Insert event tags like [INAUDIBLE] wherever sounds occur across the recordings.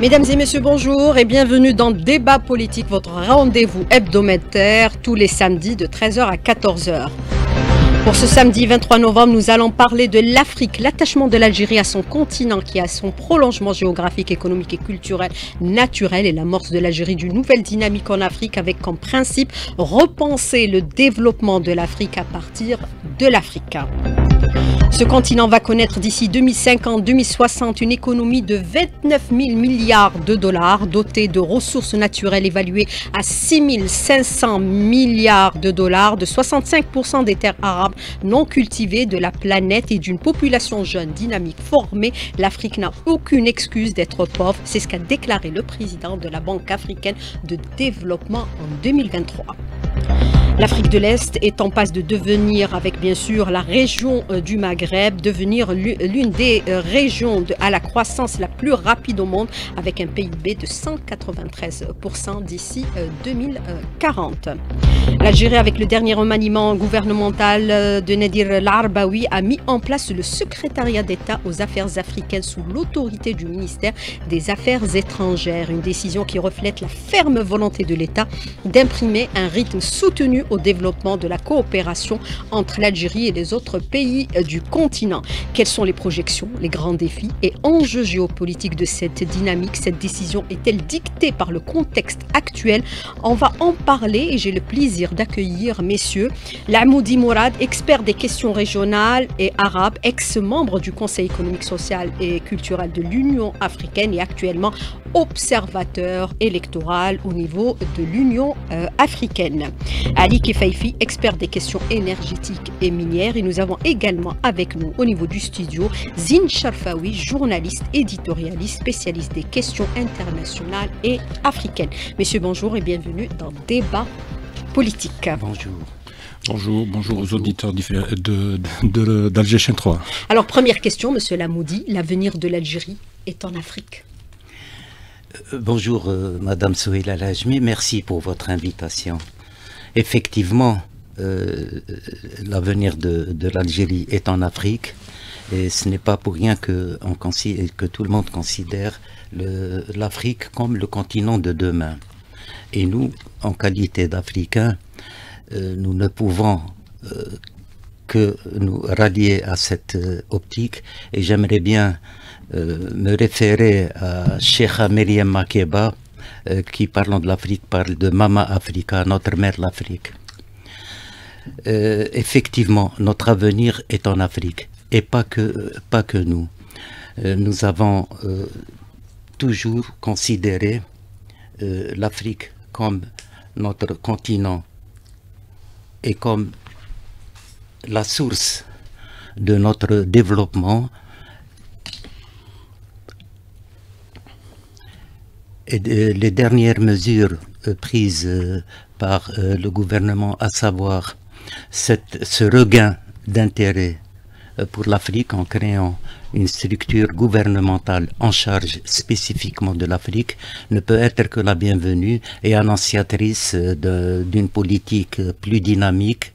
Mesdames et messieurs, bonjour et bienvenue dans Débat politique, votre rendez-vous hebdomadaire tous les samedis de 13h à 14h. Pour ce samedi 23 novembre, nous allons parler de l'Afrique, l'attachement de l'Algérie à son continent qui a son prolongement géographique, économique et culturel naturel et l'amorce de l'Algérie d'une nouvelle dynamique en Afrique avec comme principe repenser le développement de l'Afrique à partir de l'Afrique. Ce continent va connaître d'ici 2050-2060 une économie de 29 000 milliards de dollars, dotée de ressources naturelles évaluées à 6 500 milliards de dollars, de 65% des terres arabes non cultivées de la planète et d'une population jeune, dynamique, formée. L'Afrique n'a aucune excuse d'être pauvre. C'est ce qu'a déclaré le président de la Banque africaine de développement en 2023. L'Afrique de l'Est est en passe de devenir, avec bien sûr la région euh, du Maghreb, devenir l'une des euh, régions à la croissance la plus rapide au monde, avec un PIB de 193% d'ici 2040. Euh, L'Algérie, avec le dernier remaniement gouvernemental de Nadir Larbaoui, a mis en place le secrétariat d'État aux affaires africaines sous l'autorité du ministère des Affaires étrangères. Une décision qui reflète la ferme volonté de l'État d'imprimer un rythme soutenu au développement de la coopération entre l'Algérie et les autres pays euh, du continent. Quelles sont les projections, les grands défis et enjeux géopolitiques de cette dynamique? Cette décision est-elle dictée par le contexte actuel? On va en parler et j'ai le plaisir d'accueillir messieurs Lamoudi Mourad, expert des questions régionales et arabes, ex-membre du Conseil économique, social et culturel de l'Union africaine et actuellement observateur électoral au niveau de l'Union euh, africaine. Ali Kefaifi, expert des questions énergétiques et minières. Et nous avons également avec nous au niveau du studio Zine Sharfawi, journaliste, éditorialiste, spécialiste des questions internationales et africaines. Messieurs, bonjour et bienvenue dans Débat politique. Bonjour. Bonjour, bonjour aux auditeurs d'Alger Chaîne 3. Alors, première question, Monsieur Lamoudi, l'avenir de l'Algérie est en Afrique? euh, Bonjour, euh, Madame Souhila Lajmi, merci pour votre invitation. Effectivement, euh, l'avenir de, l'Algérie est en Afrique et ce n'est pas pour rien que, tout le monde considère l'Afrique comme le continent de demain. Et nous, en qualité d'Africains, euh, nous ne pouvons euh, que nous rallier à cette optique et j'aimerais bien me référer à Cheikh Meriem Makeba, euh, qui, parlant de l'Afrique, parle de Mama Africa, notre mère l'Afrique. Euh, effectivement, notre avenir est en Afrique, et pas que, pas que nous. Euh, nous avons toujours considéré l'Afrique comme notre continent et comme la source de notre développement les dernières mesures euh, prises euh, par euh, le gouvernement, à savoir ce regain d'intérêt pour l'Afrique en créant une structure gouvernementale en charge spécifiquement de l'Afrique ne peut être que la bienvenue et annonciatrice d'une politique plus dynamique,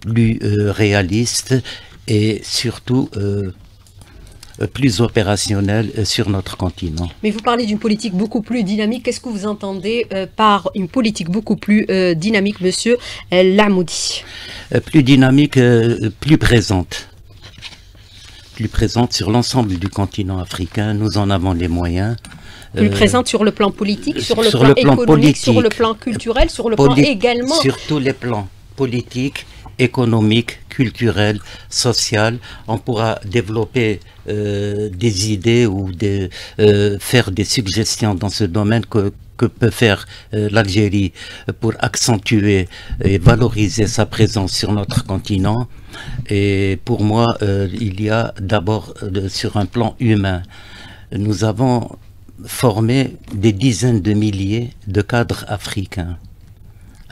plus réaliste et surtout plus opérationnel euh, sur notre continent. Mais vous parlez d'une politique beaucoup plus dynamique. Qu'est-ce que vous entendez euh, par une politique beaucoup plus dynamique, monsieur Lamoudi? Plus dynamique, plus présente. Plus présente sur l'ensemble du continent africain. Nous en avons les moyens. Plus présente sur le plan politique, sur le plan, économique, sur le plan culturel, sur le plan également. Sur tous les plans politiques, économiques, culturels, sociaux. On pourra développer euh, des idées ou euh, faire des suggestions dans ce domaine que, que peut faire euh, l'Algérie pour accentuer et valoriser sa présence sur notre continent. Et pour moi, il y a d'abord sur un plan humain, nous avons formé des dizaines de milliers de cadres africains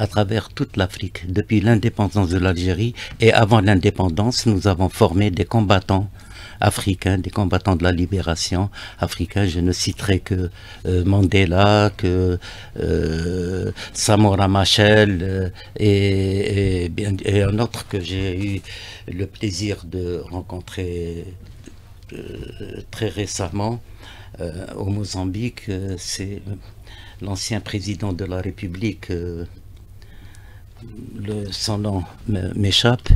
à travers toute l'Afrique. Depuis l'indépendance de l'Algérie et avant l'indépendance, nous avons formé des combattants africains, des combattants de la libération africains. Je ne citerai que euh, Mandela, que euh, Samora Machel euh, et, un autre que j'ai eu le plaisir de rencontrer très récemment au Mozambique, c'est l'ancien président de la République le, son nom m'échappe.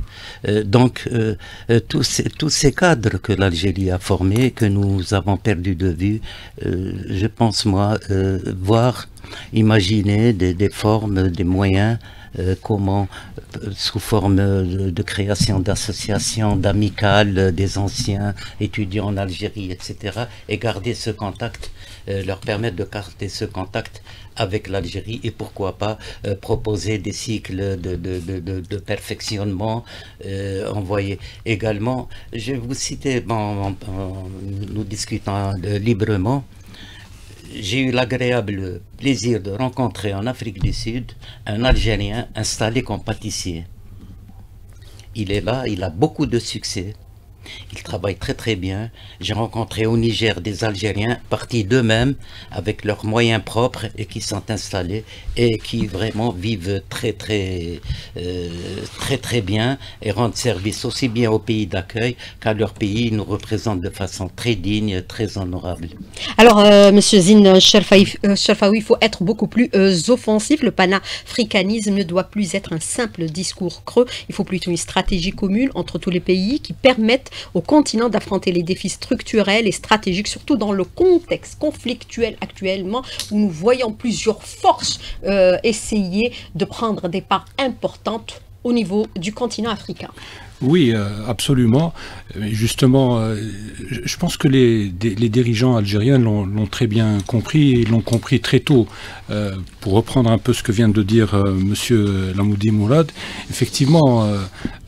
Euh, donc, euh, euh, tous, ces, tous, ces, cadres que l'Algérie a formés, que nous avons perdus de vue, je pense, moi, voir, imaginer des, des, formes, des moyens, comment, sous forme de, création d'associations, d'amicales, des anciens étudiants en Algérie, etc., et garder ce contact, leur permettre de garder ce contact avec l'Algérie et pourquoi pas euh, proposer des cycles de, de, de, perfectionnement, euh, envoyer également, je vais vous citer, bon, nous discutons librement, j'ai eu l'agréable plaisir de rencontrer en Afrique du Sud un Algérien installé comme pâtissier. Il est là, il a beaucoup de succès. Ils travaillent très très bien. J'ai rencontré au Niger des Algériens partis d'eux-mêmes avec leurs moyens propres et qui sont installés et qui vraiment vivent très très euh, très très bien et rendent service aussi bien au pays d'accueil qu'à leur pays. Ils nous représentent de façon très digne, très honorable. Alors, euh, Monsieur Zine Sherfaoui, euh, il faut être beaucoup plus offensif. Le panafricanisme ne doit plus être un simple discours creux. Il faut plutôt une stratégie commune entre tous les pays qui permettent au continent d'affronter les défis structurels et stratégiques, surtout dans le contexte conflictuel actuellement où nous voyons plusieurs forces euh, essayer de prendre des parts importantes au niveau du continent africain. Oui, euh, absolument. Justement, euh, je pense que les, dirigeants algériens l'ont très bien compris et l'ont compris très tôt. Euh, pour reprendre un peu ce que vient de dire Monsieur Lamoudi Mourad, effectivement,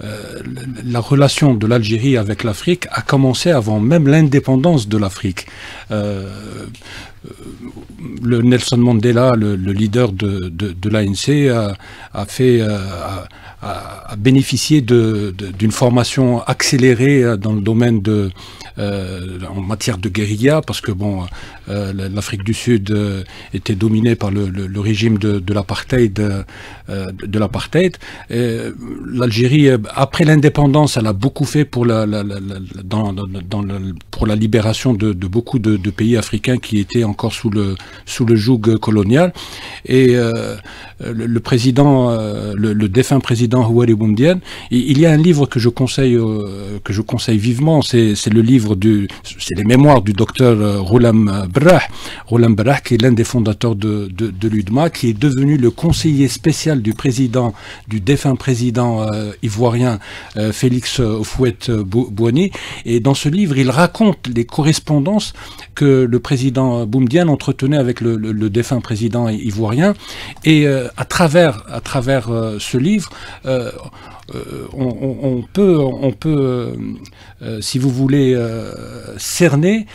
la relation de l'Algérie avec l'Afrique a commencé avant même l'indépendance de l'Afrique le Nelson Mandela, le, leader de, l'ANC, a, fait, bénéficié d'une formation accélérée dans le domaine de, euh, en matière de guérilla, parce que bon, euh, l'Afrique du Sud euh, était dominée par le, régime de, l'apartheid, euh, de. L'Algérie, après l'indépendance, elle a beaucoup fait pour la, pour la libération de, beaucoup de, de, pays africains qui étaient encore sous le sous le joug colonial. Et le, président, le, défunt président Houari Boumdienne, il, y a un livre que je conseille que je conseille vivement, c'est le livre c'est les mémoires du docteur euh, Roland Brah, Roland Brah qui est l'un des fondateurs de, de, l'UDMA, qui est devenu le conseiller spécial du président, du défunt président euh, ivoirien euh, Félix Fouette-Boigny. Et dans ce livre, il raconte les correspondances que le président Boumdienne entretenait avec le, le, défunt président ivoirien. Et à travers, à travers ce livre, euh, on, peut, on peut euh, euh, si vous voulez, cerner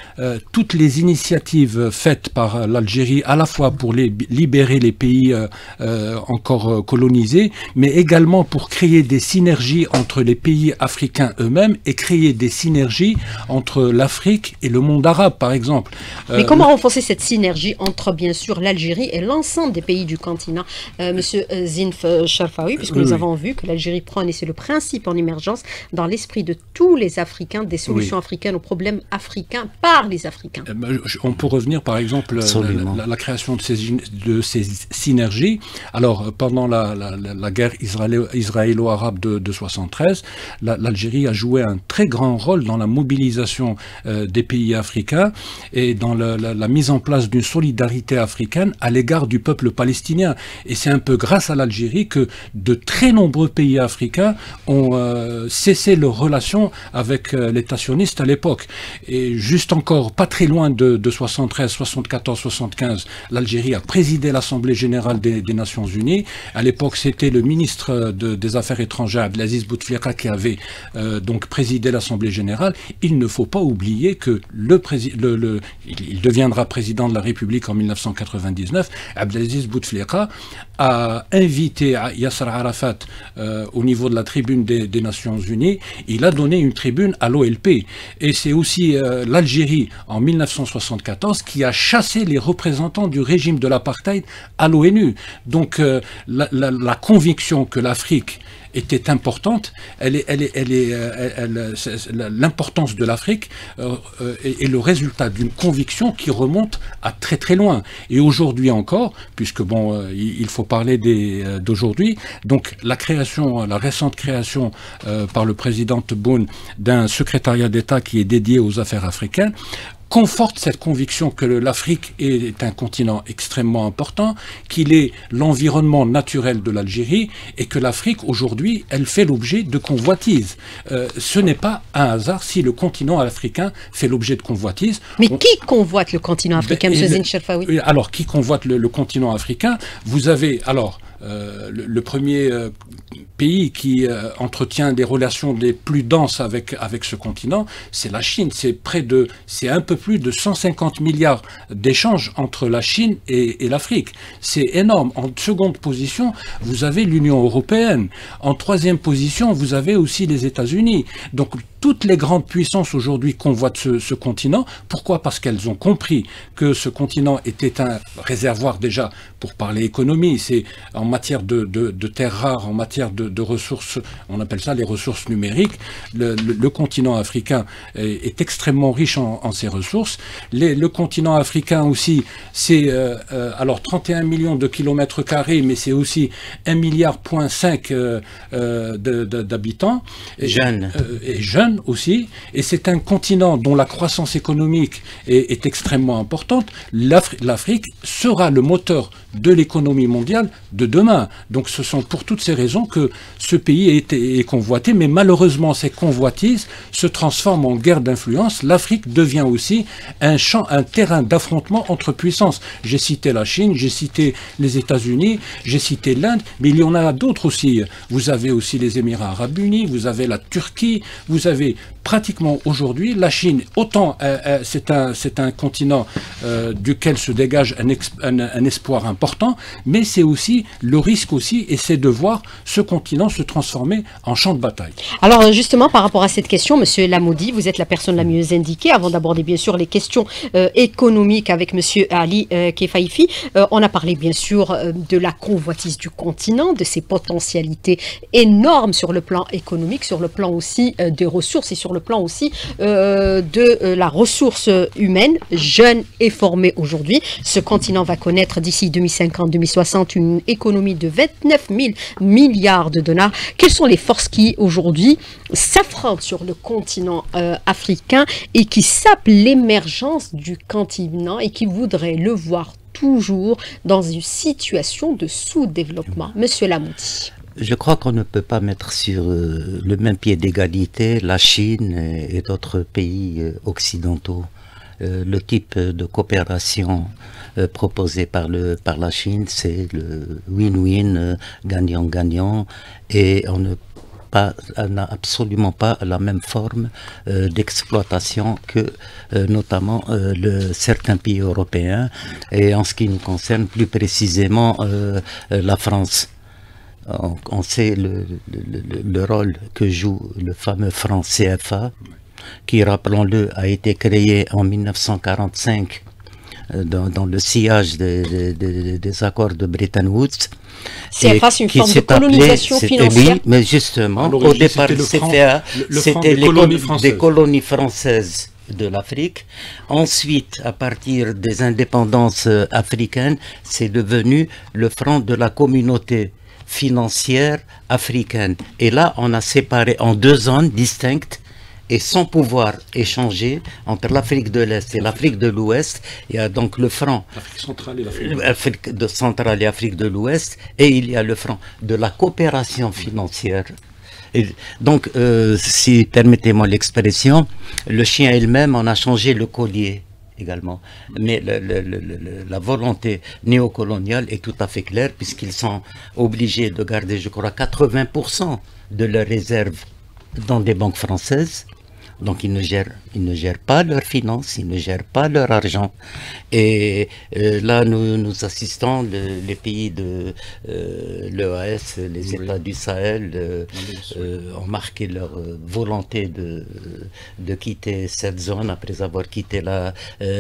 toutes les initiatives faites par l'Algérie, à la fois pour les, libérer les pays encore colonisés, mais également pour créer des synergies entre les pays africains eux-mêmes et créer des synergies entre l'Afrique et le monde arabe, par exemple. Mais comment renforcer cette synergie entre, bien sûr, l'Algérie et l'ensemble des pays du continent Monsieur Zinf Sharfaoui, puisque nous avons vu que l'Algérie prend et c'est le principe en émergence dans l'esprit de tous les Africains, des solutions africaines aux problèmes africains par les Africains. Eh ben, on peut revenir par exemple la, la, création de ces, de ces synergies. Alors pendant la, la guerre israélo-arabe de, de 73, l'Algérie a joué un très grand rôle dans la mobilisation euh, des pays africains et dans la, mise en place d'une solidarité africaine à l'égard du peuple palestinien. Et c'est un peu grâce à l'Algérie que de très nombreux pays africains ont euh, cessé leurs relations avec euh, l'État sioniste à l'époque. Et juste encore, pas très loin de, 73, 74, 75, l'Algérie a présidé l'Assemblée générale des, Nations Unies. À l'époque, c'était le ministre des Affaires étrangères, Abdelaziz Bouteflika, qui avait euh, donc présidé l'Assemblée générale. Il ne faut pas oublier que le il, deviendra président de la République en 1999. Abdelaziz Bouteflika a invité Yasser Arafat au niveau de la tribune des, Nations Unies, il a donné une tribune à l'OLP. Et c'est aussi euh, l'Algérie, en 1974, qui a chassé les représentants du régime de l'apartheid à l'ONU. Donc euh, la, conviction que l'Afrique était importante. Elle est, elle est, elle est, euh, l'importance de l'Afrique euh, est, le résultat d'une conviction qui remonte à très très loin. Et aujourd'hui encore, puisque bon, il faut parler d'aujourd'hui, donc la création, la récente création par le président Boone d'un secrétariat d'État qui est dédié aux affaires africaines conforte cette conviction que l'Afrique est un continent extrêmement important, qu'il est l'environnement naturel de l'Algérie et que l'Afrique aujourd'hui, elle fait l'objet de convoitises. Euh, ce n'est pas un hasard si le continent africain fait l'objet de convoitises. Mais qui convoite le continent africain, M. Zincherfaoui Alors, qui convoite le, continent africain? Vous avez, alors, euh, le, premier euh, pays qui euh, entretient des relations les plus denses avec, avec ce continent, c'est la Chine. C'est près de, c'est un peu plus de 150 milliards d'échanges entre la Chine et, et l'Afrique. C'est énorme. En seconde position, vous avez l'Union européenne. En troisième position, vous avez aussi les États-Unis. Donc toutes les grandes puissances aujourd'hui convoitent ce, ce continent. Pourquoi? Parce qu'elles ont compris que ce continent était un réservoir déjà pour parler économie. C'est en matière de, de, de terres rares, en matière de, de, ressources, on appelle ça les ressources numériques. Le, le, continent africain est, est, extrêmement riche en, en ses ressources. Les, le continent africain aussi, c'est euh, euh, alors 31 millions de kilomètres carrés, mais c'est aussi 1 milliard point 5 euh, euh d'habitants. Jeunes. et jeunes aussi, et c'est un continent dont la croissance économique est, extrêmement importante. L'Afrique sera le moteur de l'économie mondiale de demain. Donc ce sont pour toutes ces raisons que ce pays est, est convoité, mais malheureusement ces convoitises se transforment en guerre d'influence. L'Afrique devient aussi un champ, un terrain d'affrontement entre puissances. J'ai cité la Chine, j'ai cité les États-Unis, j'ai cité l'Inde, mais il y en a d'autres aussi. Vous avez aussi les Émirats arabes unis, vous avez la Turquie, vous avez pratiquement aujourd'hui la Chine, autant euh, euh, c'est un, un continent euh, duquel se dégage un, un, espoir important, mais c'est aussi le risque aussi, et c'est de voir ce continent se transformer en champ de bataille. Alors justement, par rapport à cette question, Monsieur Lamoudi, vous êtes la personne la mieux indiquée, avant d'aborder bien sûr les questions économiques avec Monsieur Ali Kefaifi, on a parlé bien sûr de la convoitise du continent, de ses potentialités énormes sur le plan économique, sur le plan aussi des et sur le plan aussi euh, de euh, la ressource humaine, jeune et formée aujourd'hui. Ce continent va connaître d'ici 2050-2060 une économie de 29 000 milliards de dollars. Quelles sont les forces qui aujourd'hui s'affrontent sur le continent euh, africain et qui sapent l'émergence du continent et qui voudraient le voir toujours dans une situation de sous-développement? Monsieur Lamouti. Je crois qu'on ne peut pas mettre sur euh, le même pied d'égalité la Chine et, d'autres pays euh, occidentaux. Euh, le type de coopération proposé par, le, par la Chine, c'est le win-win, gagnant-gagnant, et on ne n'a absolument pas la même forme d'exploitation que notamment certains pays européens. Et en ce qui nous concerne plus précisément la France on, sait le, le, le, rôle que joue le fameux franc CFA, qui, rappelons-le, a été créé en 1945 euh, dans, dans le sillage de, de, de, des accords de Bretton Woods. CFA, c'est une forme de colonisation appelé, financière. Oui, mais justement, au départ, le CFA, c'était les colonies des colonies françaises de l'Afrique. Ensuite, à partir des indépendances euh, africaines, c'est devenu le franc de la communauté financière africaine. Et là, on a séparé en deux zones distinctes et sans pouvoir échanger entre l'Afrique de l'Est et l'Afrique de l'Ouest, il y a donc le franc. Centrale et l'Afrique de centrale et Afrique de l'Ouest, et il y a le franc de la coopération financière. Et donc, euh, si permettez-moi l'expression, le chien elle-même en a changé le collier Mais la volonté néocoloniale est tout à fait claire puisqu'ils sont obligés de garder, je crois, 80% de leurs réserves dans des banques françaises. Donc ils ne gèrent, ils ne gèrent pas leurs finances, ils ne gèrent pas leur argent. Et euh, là, nous, nous assistons, les pays de euh, l'EAS, les États du Sahel, euh, ont marqué leur volonté de, de quitter cette zone après avoir quitté la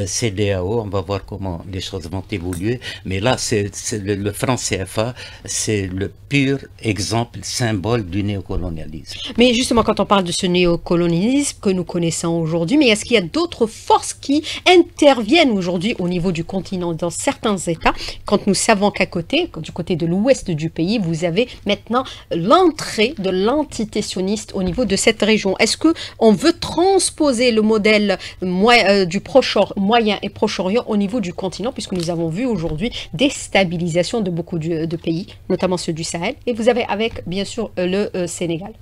CDAO. On va voir comment les choses vont évoluer. Mais là, c'est le, le franc CFA, c'est le pur exemple, symbole du néocolonialisme. Mais justement, quand on parle de ce néocolonialisme, nous connaissons aujourd'hui, mais est-ce qu'il y a d'autres forces qui interviennent aujourd'hui au niveau du continent dans certains États? Quand nous savons qu'à côté, du côté de l'ouest du pays, vous avez maintenant l'entrée de l'entité sioniste au niveau de cette région. Est-ce que on veut transposer le modèle euh, du Proche moyen et Proche-Orient au niveau du continent, puisque nous avons vu aujourd'hui des stabilisations de beaucoup de, pays, notamment ceux du Sahel, et vous avez avec bien sûr le euh, Sénégal.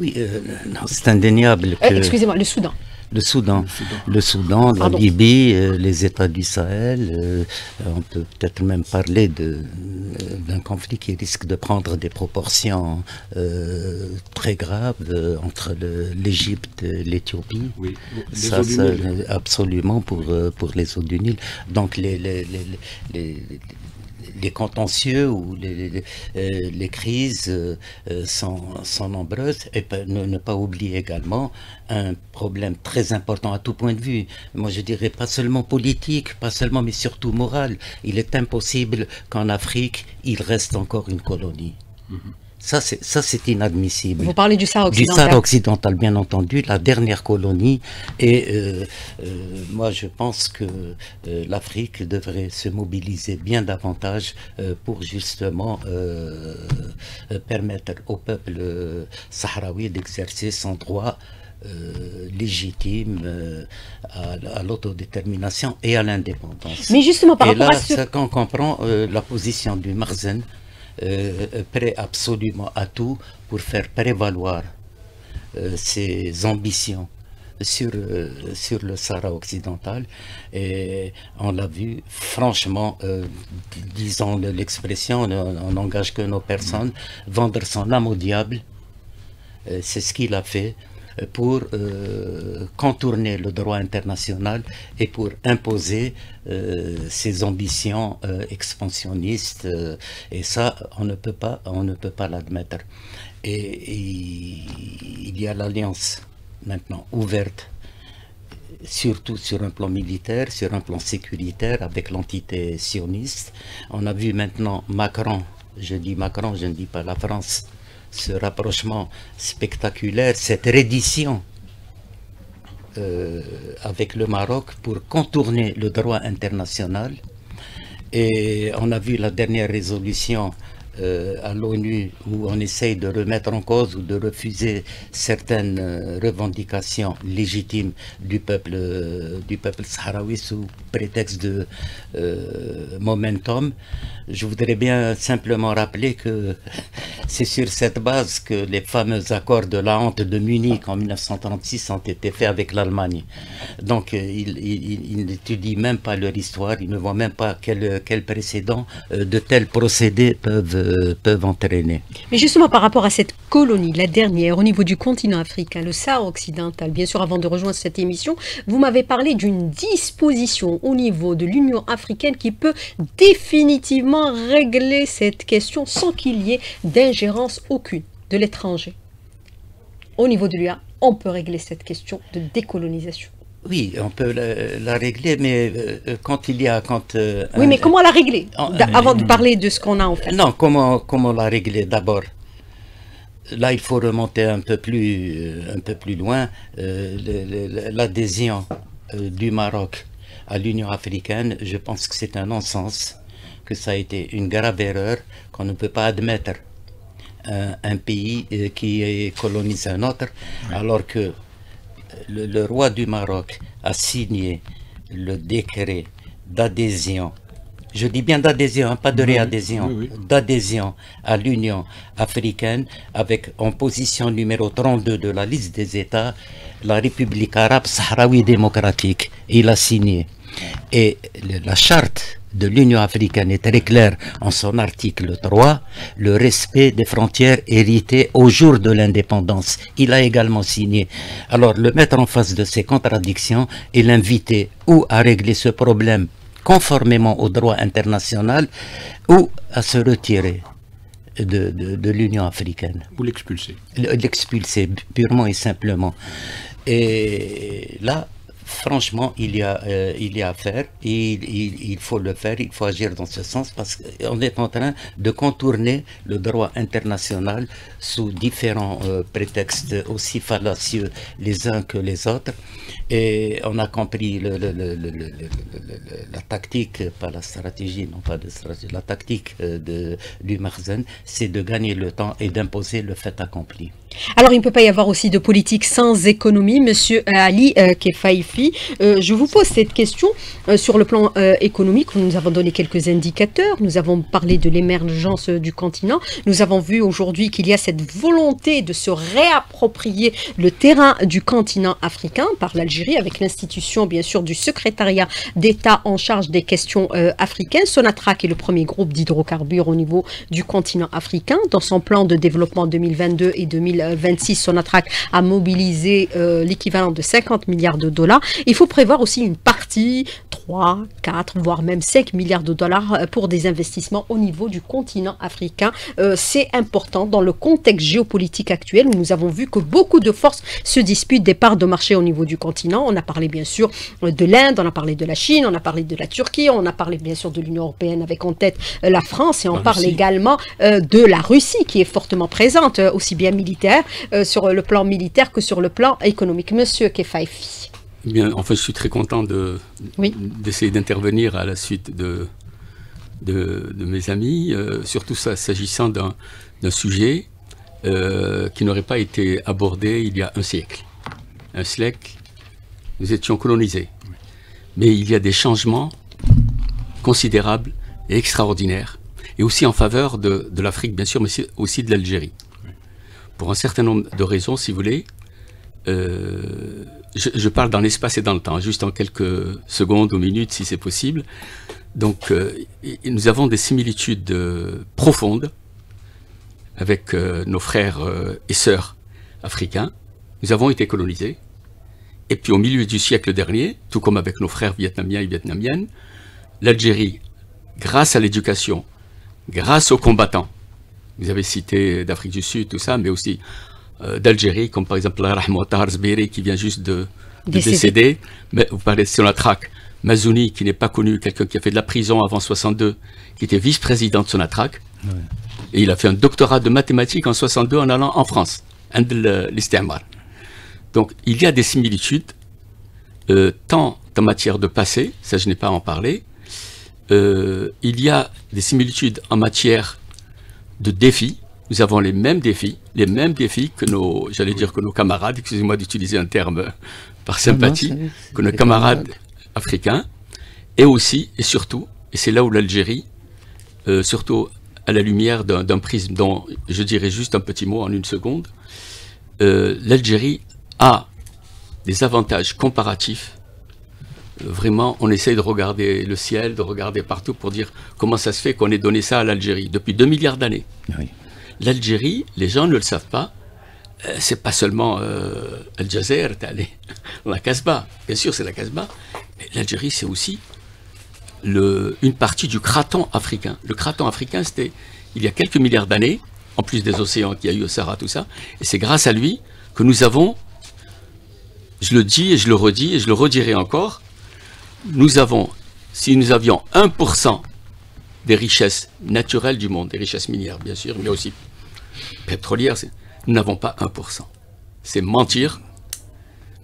Oui, euh, c'est indéniable euh, que... Excusez-moi, le Soudan. Le Soudan, le Soudan, la Libye, euh, les États du Sahel. on peut peut-être même parler d'un conflit qui risque de prendre des proportions très graves entre l'Égypte et l'Éthiopie. Oui, ça, ça absolument pour, pour les eaux du Nil. Donc les, les, les les contentieux ou les, euh, crises euh, euh, sont, nombreuses et ne, pas oublier également un problème très important à tout point de vue. Moi, je dirais pas seulement politique, pas seulement, mais surtout moral. Il est impossible qu'en Afrique, il reste encore une colonie. Mm-hmm. Ça, c'est inadmissible. Vous parlez du Sahara occidental. Du Sahara occidental, bien entendu, la dernière colonie. Et euh, euh, moi, je pense que euh, l'Afrique devrait se mobiliser bien davantage pour justement permettre au peuple sahraoui d'exercer son droit légitime à, l'autodétermination et à l'indépendance. Mais justement, par et rapport là, à ce... quand on comprend la position du Marzen, prêt absolument à tout pour faire prévaloir euh, ses ambitions sur, euh, sur le Sahara occidental. Et on l'a vu, franchement, disons l'expression, on n'engage que nos personnes, vendre son âme au diable, c'est ce qu'il a fait pour euh, contourner le droit international et pour imposer euh, ses ambitions euh, expansionnistes. et ça, on ne peut pas, on ne peut pas l'admettre. Et, il y a l'alliance maintenant ouverte surtout sur un plan militaire, sur un plan sécuritaire avec l'entité sioniste. On a vu maintenant Macron, je dis Macron, je ne dis pas la France, ce rapprochement spectaculaire, cette reddition euh, avec le Maroc pour contourner le droit international. Et on a vu la dernière résolution euh, à l'ONU où on essaye de remettre en cause ou de refuser certaines euh, revendications légitimes du peuple, euh, du peuple sahraoui sous prétexte de momentum. Je voudrais bien simplement rappeler que [LAUGHS] c'est sur cette base que les fameux accords de la honte de Munich en 1936 ont été faits avec l'Allemagne. Donc ils, n'étudient même pas leur histoire, ils ne voient même pas quel, quel précédent de tels procédés peuvent peuvent entraîner. Mais justement par rapport à cette colonie, la dernière, au niveau du continent africain, le Sahara occidental, bien sûr avant de rejoindre cette émission, vous m'avez parlé d'une disposition au niveau de l'Union africaine qui peut définitivement régler cette question sans qu'il y ait d'ingérence aucune de l'étranger. Au niveau de l'UA, on peut régler cette question de décolonisation. Oui, on peut la, régler, mais euh, quand il y a... Quand, euh, oui, mais comment la régler Avant de parler de ce qu'on a en fait? Non, comment, comment la régler d'abord? Là, il faut remonter un peu plus, euh, un peu plus loin. L'adhésion du Maroc à l'Union africaine, je pense que c'est un non-sens, que ça a été une grave erreur, qu'on ne peut pas admettre un, pays qui est colonisé un autre, alors que le, roi du Maroc a signé le décret d'adhésion, je dis bien d'adhésion, hein, pas de réadhésion, d'adhésion à l'Union africaine avec en position numéro 32 de la liste des États la République arabe sahraoui démocratique. Il a signé. Et la charte de l'Union africaine est très clair en son article 3, le respect des frontières héritées au jour de l'indépendance. Il a également signé. Alors le mettre en face de ces contradictions et l'inviter ou à régler ce problème conformément au droit international ou à se retirer de, de l'Union africaine. Ou l'expulser. L'expulser purement et simplement. Et là, franchement, il y a, euh, il y a à faire, il, il, faut le faire, il faut agir dans ce sens parce qu'on est en train de contourner le droit international sous différents euh, prétextes aussi fallacieux les uns que les autres. Et on a compris la tactique, pas la stratégie, non pas de stratégie, la tactique euh, de Lumarzen, c'est de gagner le temps et d'imposer le fait accompli. Alors, il ne peut pas y avoir aussi de politique sans économie, Monsieur Ali euh, Euh, je vous pose cette question euh, sur le plan économique. Nous avons donné quelques indicateurs. Nous avons parlé de l'émergence du continent. Nous avons vu aujourd'hui qu'il y a cette volonté de se réapproprier le terrain du continent africain par l'Algérie, avec l'institution, bien sûr, du secrétariat d'État en charge des questions africaines. Sonatrach est le premier groupe d'hydrocarbures au niveau du continent africain. Dans son plan de développement 2022 et 2023, 26, Sonatrach a mobilisé euh, l'équivalent de 50 milliards de dollars. Il faut prévoir aussi une partie, 3, 4, voire même 5 milliards de dollars euh, pour des investissements au niveau du continent africain. Euh, c'est important dans le contexte géopolitique actuel où nous avons vu que beaucoup de forces se disputent des parts de marché au niveau du continent. On a parlé bien sûr de l'Inde, on a parlé de la Chine, on a parlé de la Turquie, on a parlé bien sûr de l'Union européenne avec en tête la France et on parle également de la Russie qui est fortement présente, aussi bien militaire euh, sur le plan militaire que sur le plan économique. Monsieur Kefaifi. Bien, en fait, je suis très content de, d'essayer d'intervenir à la suite de, de, mes amis, euh, surtout s'agissant d'un, sujet euh, qui n'aurait pas été abordé il y a un siècle. Un siècle, nous étions colonisés. Mais il y a des changements considérables et extraordinaires, et aussi en faveur de, de l'Afrique, bien sûr, mais aussi de l'Algérie pour un certain nombre de raisons, si vous voulez. Euh, je, parle dans l'espace et dans le temps, juste en quelques secondes ou minutes si c'est possible. Donc, euh, nous avons des similitudes euh, profondes avec nos frères et sœurs africains. Nous avons été colonisés. Et puis, au milieu du siècle dernier, tout comme avec nos frères vietnamiens et vietnamiennes, l'Algérie, grâce à l'éducation, grâce aux combattants, vous avez cité d'Afrique du Sud, tout ça, mais aussi euh, d'Algérie, comme par exemple Rahmoutar Zbiri qui vient juste de, décéder. Mais vous parlez de Sonatrach, Mazouni qui n'est pas connu, quelqu'un qui a fait de la prison avant 62, qui était vice-président de Sonatrach. Et il a fait un doctorat de mathématiques en 62 en allant en France, l'Istamar. Donc il y a des similitudes, euh, tant en matière de passé, ça je n'ai pas à en parler, euh, il y a des similitudes en matière de défis. Nous avons les mêmes défis, les mêmes défis que nos, j'allais dire que nos camarades, excusez-moi d'utiliser un terme par sympathie, que nos camarades africains, et aussi et surtout, et c'est là où l'Algérie, euh, surtout à la lumière d'un prisme dont je dirais juste un petit mot en une seconde, euh, l'Algérie a des avantages comparatifs. Vraiment, on essaye de regarder le ciel, de regarder partout pour dire comment ça se fait qu'on ait donné ça à l'Algérie. Depuis 2 milliards d'années. L'Algérie, les gens ne le savent pas, euh, c'est pas seulement euh, Al Jazeera, [LAUGHS] la Casbah. Bien sûr, c'est la Casbah, mais l'Algérie, c'est aussi une partie du craton africain. Le craton africain, c'était il y a quelques milliards d'années, en plus des océans qu'il y a eu au Sahara, tout ça, et c'est grâce à lui que nous avons, je le dis et je le redis et je le redirai encore, nous avons, si nous avions 1% des richesses naturelles du monde, des richesses minières bien sûr, mais aussi pétrolières, nous n'avons pas 1%. C'est mentir.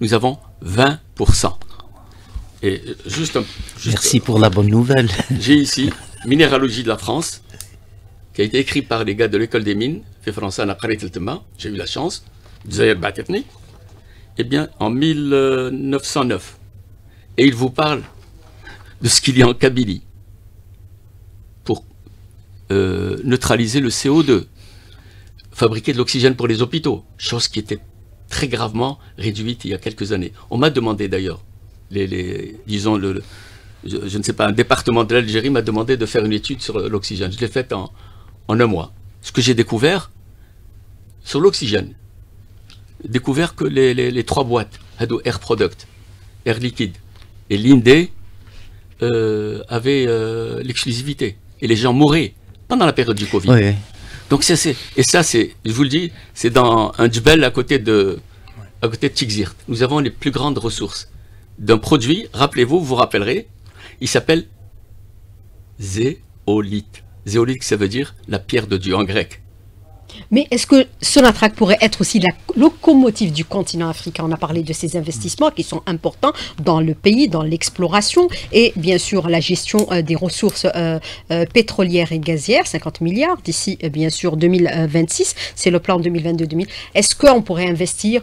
Nous avons 20%. Et juste, Merci pour la bonne nouvelle. [LAUGHS] J'ai ici Minéralogie de la France, qui a été écrit par les gars de l'école des mines, fait français j'ai eu la chance, eh bien, en 1909. Et il vous parle de ce qu'il y a en Kabylie euh, neutraliser le CO2, fabriquer de l'oxygène pour les hôpitaux, chose qui était très gravement réduite il y a quelques années. On m'a demandé d'ailleurs, disons, le, je, ne sais pas, un département de l'Algérie m'a demandé de faire une étude sur l'oxygène. Je l'ai faite en, un mois. Ce que j'ai découvert sur l'oxygène, découvert que les, trois boîtes, Air Product, Air Liquide et Linde, euh, avaient euh, l'exclusivité. Et les gens mouraient pendant la période du Covid. Donc c'est, et ça c'est, je vous le dis, c'est dans un djbel à côté de, à côté de Tixir. Nous avons les plus grandes ressources d'un produit. Rappelez-vous, vous vous rappellerez, il s'appelle zéolite. Zéolite, ça veut dire la pierre de Dieu en grec. Mais est-ce que Sonatrach pourrait être aussi la locomotive du continent africain? On a parlé de ces investissements qui sont importants dans le pays, dans l'exploration et bien sûr la gestion euh, des ressources euh, euh, pétrolières et gazières, 50 milliards d'ici bien sûr 2026, c'est le plan 2022-2000. Est-ce qu'on pourrait investir,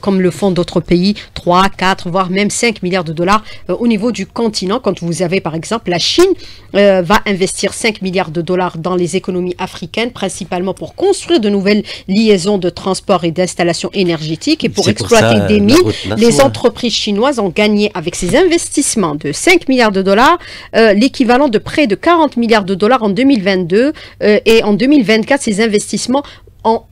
comme le font d'autres pays, 3, 4, voire même 5 milliards de dollars au niveau du continent? Quand vous avez par exemple la Chine va investir 5 milliards de dollars dans les économies africaines, principalement pour construire de nouvelles liaisons de transport et d'installation énergétique et pour exploiter des mines. Les entreprises chinoises ont gagné avec ces investissements de 5 milliards de dollars euh, l'équivalent de près de 40 milliards de dollars en 2022 euh, et en 2024 ces investissements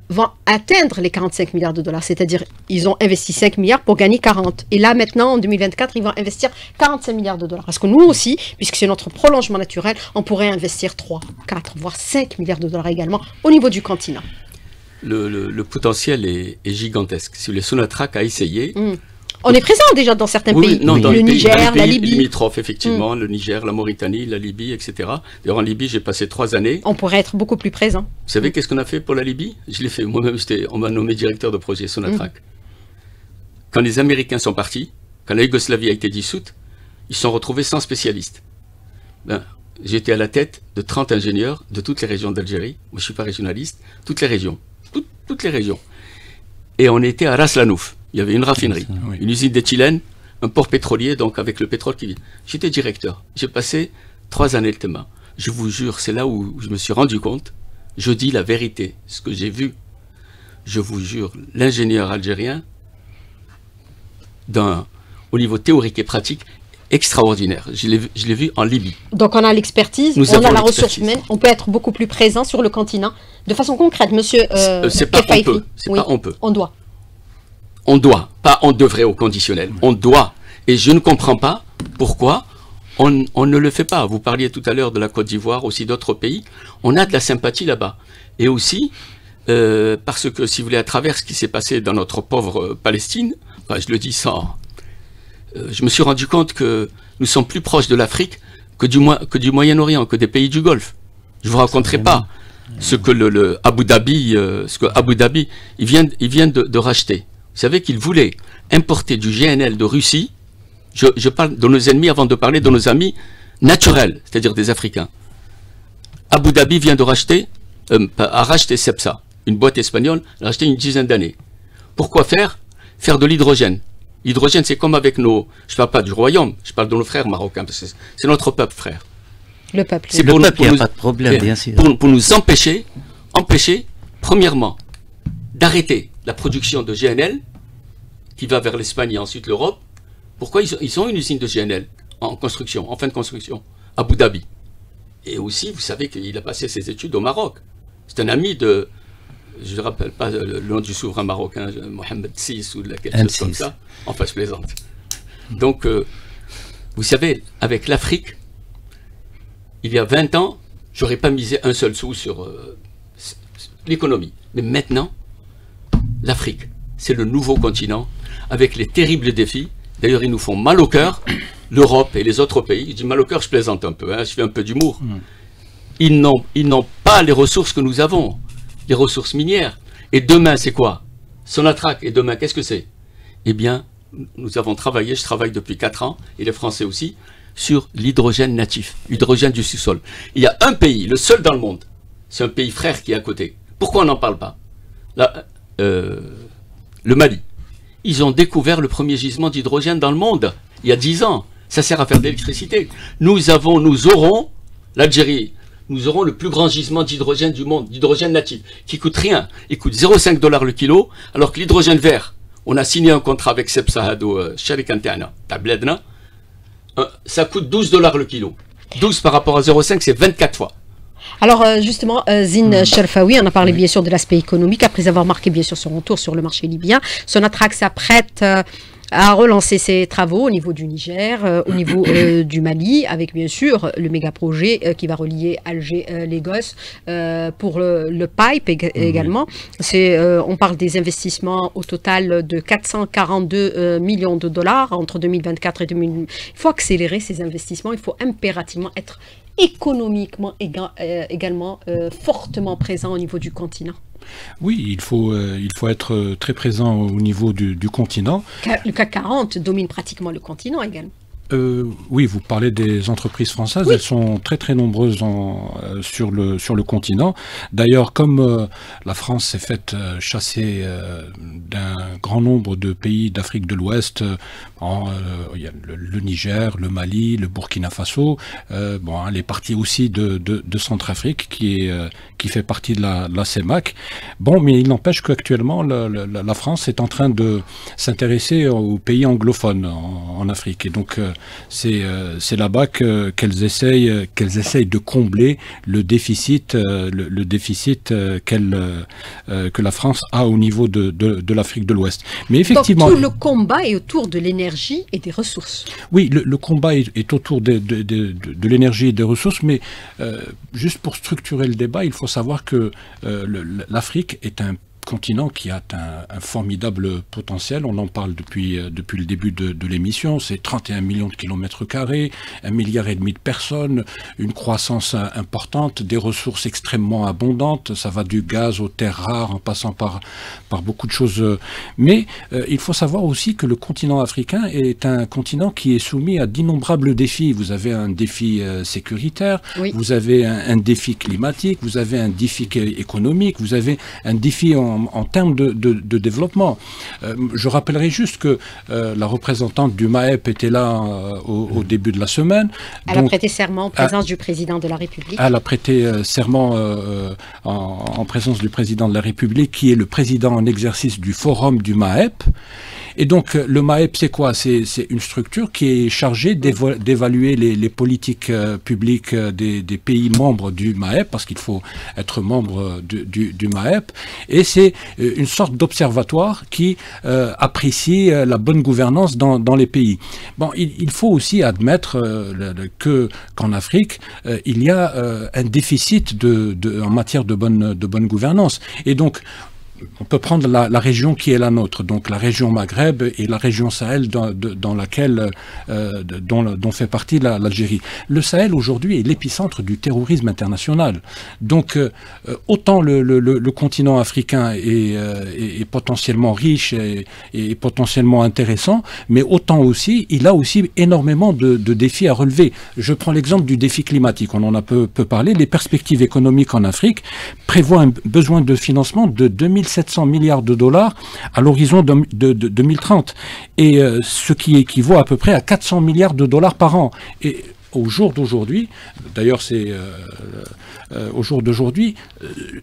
vont atteindre les 45 milliards de dollars. C'est-à-dire, ils ont investi 5 milliards pour gagner 40. Et là, maintenant, en 2024, ils vont investir 45 milliards de dollars. Parce que nous aussi, puisque c'est notre prolongement naturel, on pourrait investir 3, 4, voire 5 milliards de dollars également au niveau du continent. Le, potentiel est, gigantesque. Si le Sonatrach a essayé, hmm. On est présent déjà dans certains pays. le Niger, la Libye. limitrophes, effectivement, mm. le Niger, la Mauritanie, la Libye, etc. D'ailleurs, en Libye, j'ai passé trois années. On pourrait être beaucoup plus présent. Vous savez qu'est-ce qu'on a fait pour la Libye? Je l'ai fait. Moi-même, on m'a nommé directeur de projet Sonatrach. Mm. Quand les Américains sont partis, quand la Yougoslavie a été dissoute, ils se sont retrouvés sans spécialistes. Ben, J'étais à la tête de 30 ingénieurs de toutes les régions d'Algérie. Moi, je ne suis pas régionaliste. Toutes les régions. toutes les régions. Et on était à Ras Lanouf il y avait une raffinerie, une usine d'éthylène, un port pétrolier, donc avec le pétrole qui vient. J'étais directeur. J'ai passé trois années le thème. Je vous jure, c'est là où je me suis rendu compte. Je dis la vérité, ce que j'ai vu. Je vous jure, l'ingénieur algérien, d'un, au niveau théorique et pratique, extraordinaire. Je l'ai vu en Libye. Donc on a l'expertise, on a la ressource humaine, on peut être beaucoup plus présent sur le continent de façon concrète, monsieur. Euh, c'est pas on peut, c'est pas on peut. On doit. On doit, pas on devrait au conditionnel. On doit. Et je ne comprends pas pourquoi on, ne le fait pas. Vous parliez tout à l'heure de la Côte d'Ivoire, aussi d'autres pays. On a de la sympathie là-bas. Et aussi, euh, parce que si vous voulez, à travers ce qui s'est passé dans notre pauvre Palestine, je le dis sans... Euh, je me suis rendu compte que nous sommes plus proches de l'Afrique que du, que du Moyen-Orient, que des pays du Golfe. Je ne vous raconterai pas ce que le, Abu Dhabi, euh, ce que Abu Dhabi, ils viennent, ils viennent de racheter. Vous savez qu'ils voulaient importer du GNL de Russie. Je, parle de nos ennemis avant de parler de nos amis naturels, c'est-à-dire des Africains. Abu Dhabi vient de racheter, euh, a racheté Cepsa, une boîte espagnole, a racheté une dizaine d'années. Pourquoi faire? Faire de l'hydrogène. L'hydrogène, c'est comme avec nos. Je ne parle pas du royaume, je parle de nos frères marocains, parce que c'est notre peuple, frère. Le peuple. C'est pour, peuple, nous, pas de problème, bien sûr. pour nous empêcher, empêcher, premièrement, d'arrêter la production de GNL, qui va vers l'Espagne et ensuite l'Europe. Pourquoi ils ont, une usine de GNL en construction, en fin de construction, à Abu Dhabi? Et aussi, vous savez qu'il a passé ses études au Maroc. C'est un ami de, je ne rappelle pas le nom du souverain marocain, Mohamed VI ou de quelque chose comme ça. Enfin, je plaisante. Donc, euh, vous savez, avec l'Afrique, il y a 20 ans, j'aurais pas misé un seul sou sur euh, l'économie. Mais maintenant, l'Afrique. C'est le nouveau continent, avec les terribles défis. D'ailleurs, ils nous font mal au cœur, [CLEARS THROAT] l'Europe et les autres pays. Je dis mal au cœur, je plaisante un peu, hein, je fais un peu d'humour. Hmm. Ils n'ont pas les ressources que nous avons, les ressources minières. Et demain, c'est quoi? Sonatrach. Et demain, qu'est-ce que c'est? Eh bien, nous avons travaillé, je travaille depuis 4 ans, et les Français aussi, sur l'hydrogène natif, l'hydrogène du sous-sol. Il y a un pays, le seul dans le monde, c'est un pays frère qui est à côté. Pourquoi on n'en parle pas? Là, euh, le Mali. Ils ont découvert le premier gisement d'hydrogène dans le monde, il y a 10 ans. Ça sert à faire de l'électricité. Nous avons, nous aurons, l'Algérie, nous aurons le plus grand gisement d'hydrogène du monde, d'hydrogène natif, qui coûte rien. Il coûte 0,5 dollars le kilo, alors que l'hydrogène vert, on a signé un contrat avec Sepsahado, euh, Sharikantana, Tabledna, ça coûte 12 dollars le kilo. 12 par rapport à 0,5, c'est 24 fois. Alors justement, Zine Sherfawi en a parlé bien sûr de l'aspect économique, après avoir marqué bien sûr son retour sur le marché libyen. Sonatrach s'apprête a relancé ses travaux au niveau du Niger, euh, au niveau euh, [COUGHS] du Mali, avec bien sûr le méga projet euh, qui va relier Alger-Lagos pour le, pipe également. C'est, on parle des investissements au total de 442 millions de dollars entre 2024 et 2000. Il faut accélérer ces investissements, il faut impérativement être économiquement également fortement présent au niveau du continent. Oui, il faut, euh, il faut être euh, très présent au niveau du, du continent. Le CAC 40 domine pratiquement le continent également. Euh, oui, vous parlez des entreprises françaises. Elles sont très très nombreuses euh, sur, le, sur le continent. D'ailleurs, comme euh, la France s'est faite chasser d'un grand nombre de pays d'Afrique de l'Ouest, il y a le, Niger, le Mali, le Burkina Faso, bon, elle est partie aussi de, de, Centrafrique, qui, est, qui fait partie de la, la CEMAC. Bon, mais il n'empêche qu'actuellement, la, la, France est en train de s'intéresser aux pays anglophones en, en Afrique. Et donc, euh, c'est là-bas qu'elles essayent, qu'elles essayent de combler le déficit, euh, le, déficit euh, que la France a au niveau de, de, l'Afrique de l'Ouest. Mais effectivement, tout le combat est autour de l'énergie et des ressources. Oui, le, combat est, autour de, de l'énergie et des ressources, mais juste pour structurer le débat, il faut savoir que l'Afrique est un continent qui a un, formidable potentiel. On en parle depuis, euh, depuis le début de, l'émission. C'est 31 millions de kilomètres carrés, un milliard et demi de personnes, une croissance importante, des ressources extrêmement abondantes. Ça va du gaz aux terres rares en passant par, par beaucoup de choses. Mais euh, il faut savoir aussi que le continent africain est un continent qui est soumis à d'innombrables défis. Vous avez un défi euh, sécuritaire, vous avez un, un, défi climatique, vous avez un défi économique, vous avez un défi en en, termes de, développement. Euh, je rappellerai juste que euh, la représentante du MAEP était là euh, au, début de la semaine. Elle a prêté serment en présence du président de la République. Elle a prêté serment en, présence du président de la République, qui est le président en exercice du forum du MAEP. Et donc, le MAEP, c'est quoi? C'est une structure qui est chargée d'évaluer les, politiques publiques des, pays membres du MAEP, parce qu'il faut être membre du, MAEP. Et c'est euh, une sorte d'observatoire qui euh, apprécie euh, la bonne gouvernance dans, les pays. Bon, il, faut aussi admettre que qu'en Afrique, il y a un déficit en matière de bonne, de bonne gouvernance. Et donc, on peut prendre la, région qui est la nôtre, donc la région Maghreb et la région Sahel euh, dont, fait partie l'Algérie. le Sahel aujourd'hui est l'épicentre du terrorisme international. Donc euh, autant le, continent africain est, euh, potentiellement riche et, potentiellement intéressant, mais autant aussi il a aussi énormément de, défis à relever. Je prends l'exemple du défi climatique. On en a peu, peu parlé. Les perspectives économiques en Afrique prévoient un besoin de financement de 2000 700 milliards de dollars à l'horizon de, 2030, et euh, ce qui équivaut à peu près à 400 milliards de dollars par an. Et au jour d'aujourd'hui, d'ailleurs c'est euh, euh, au jour d'aujourd'hui,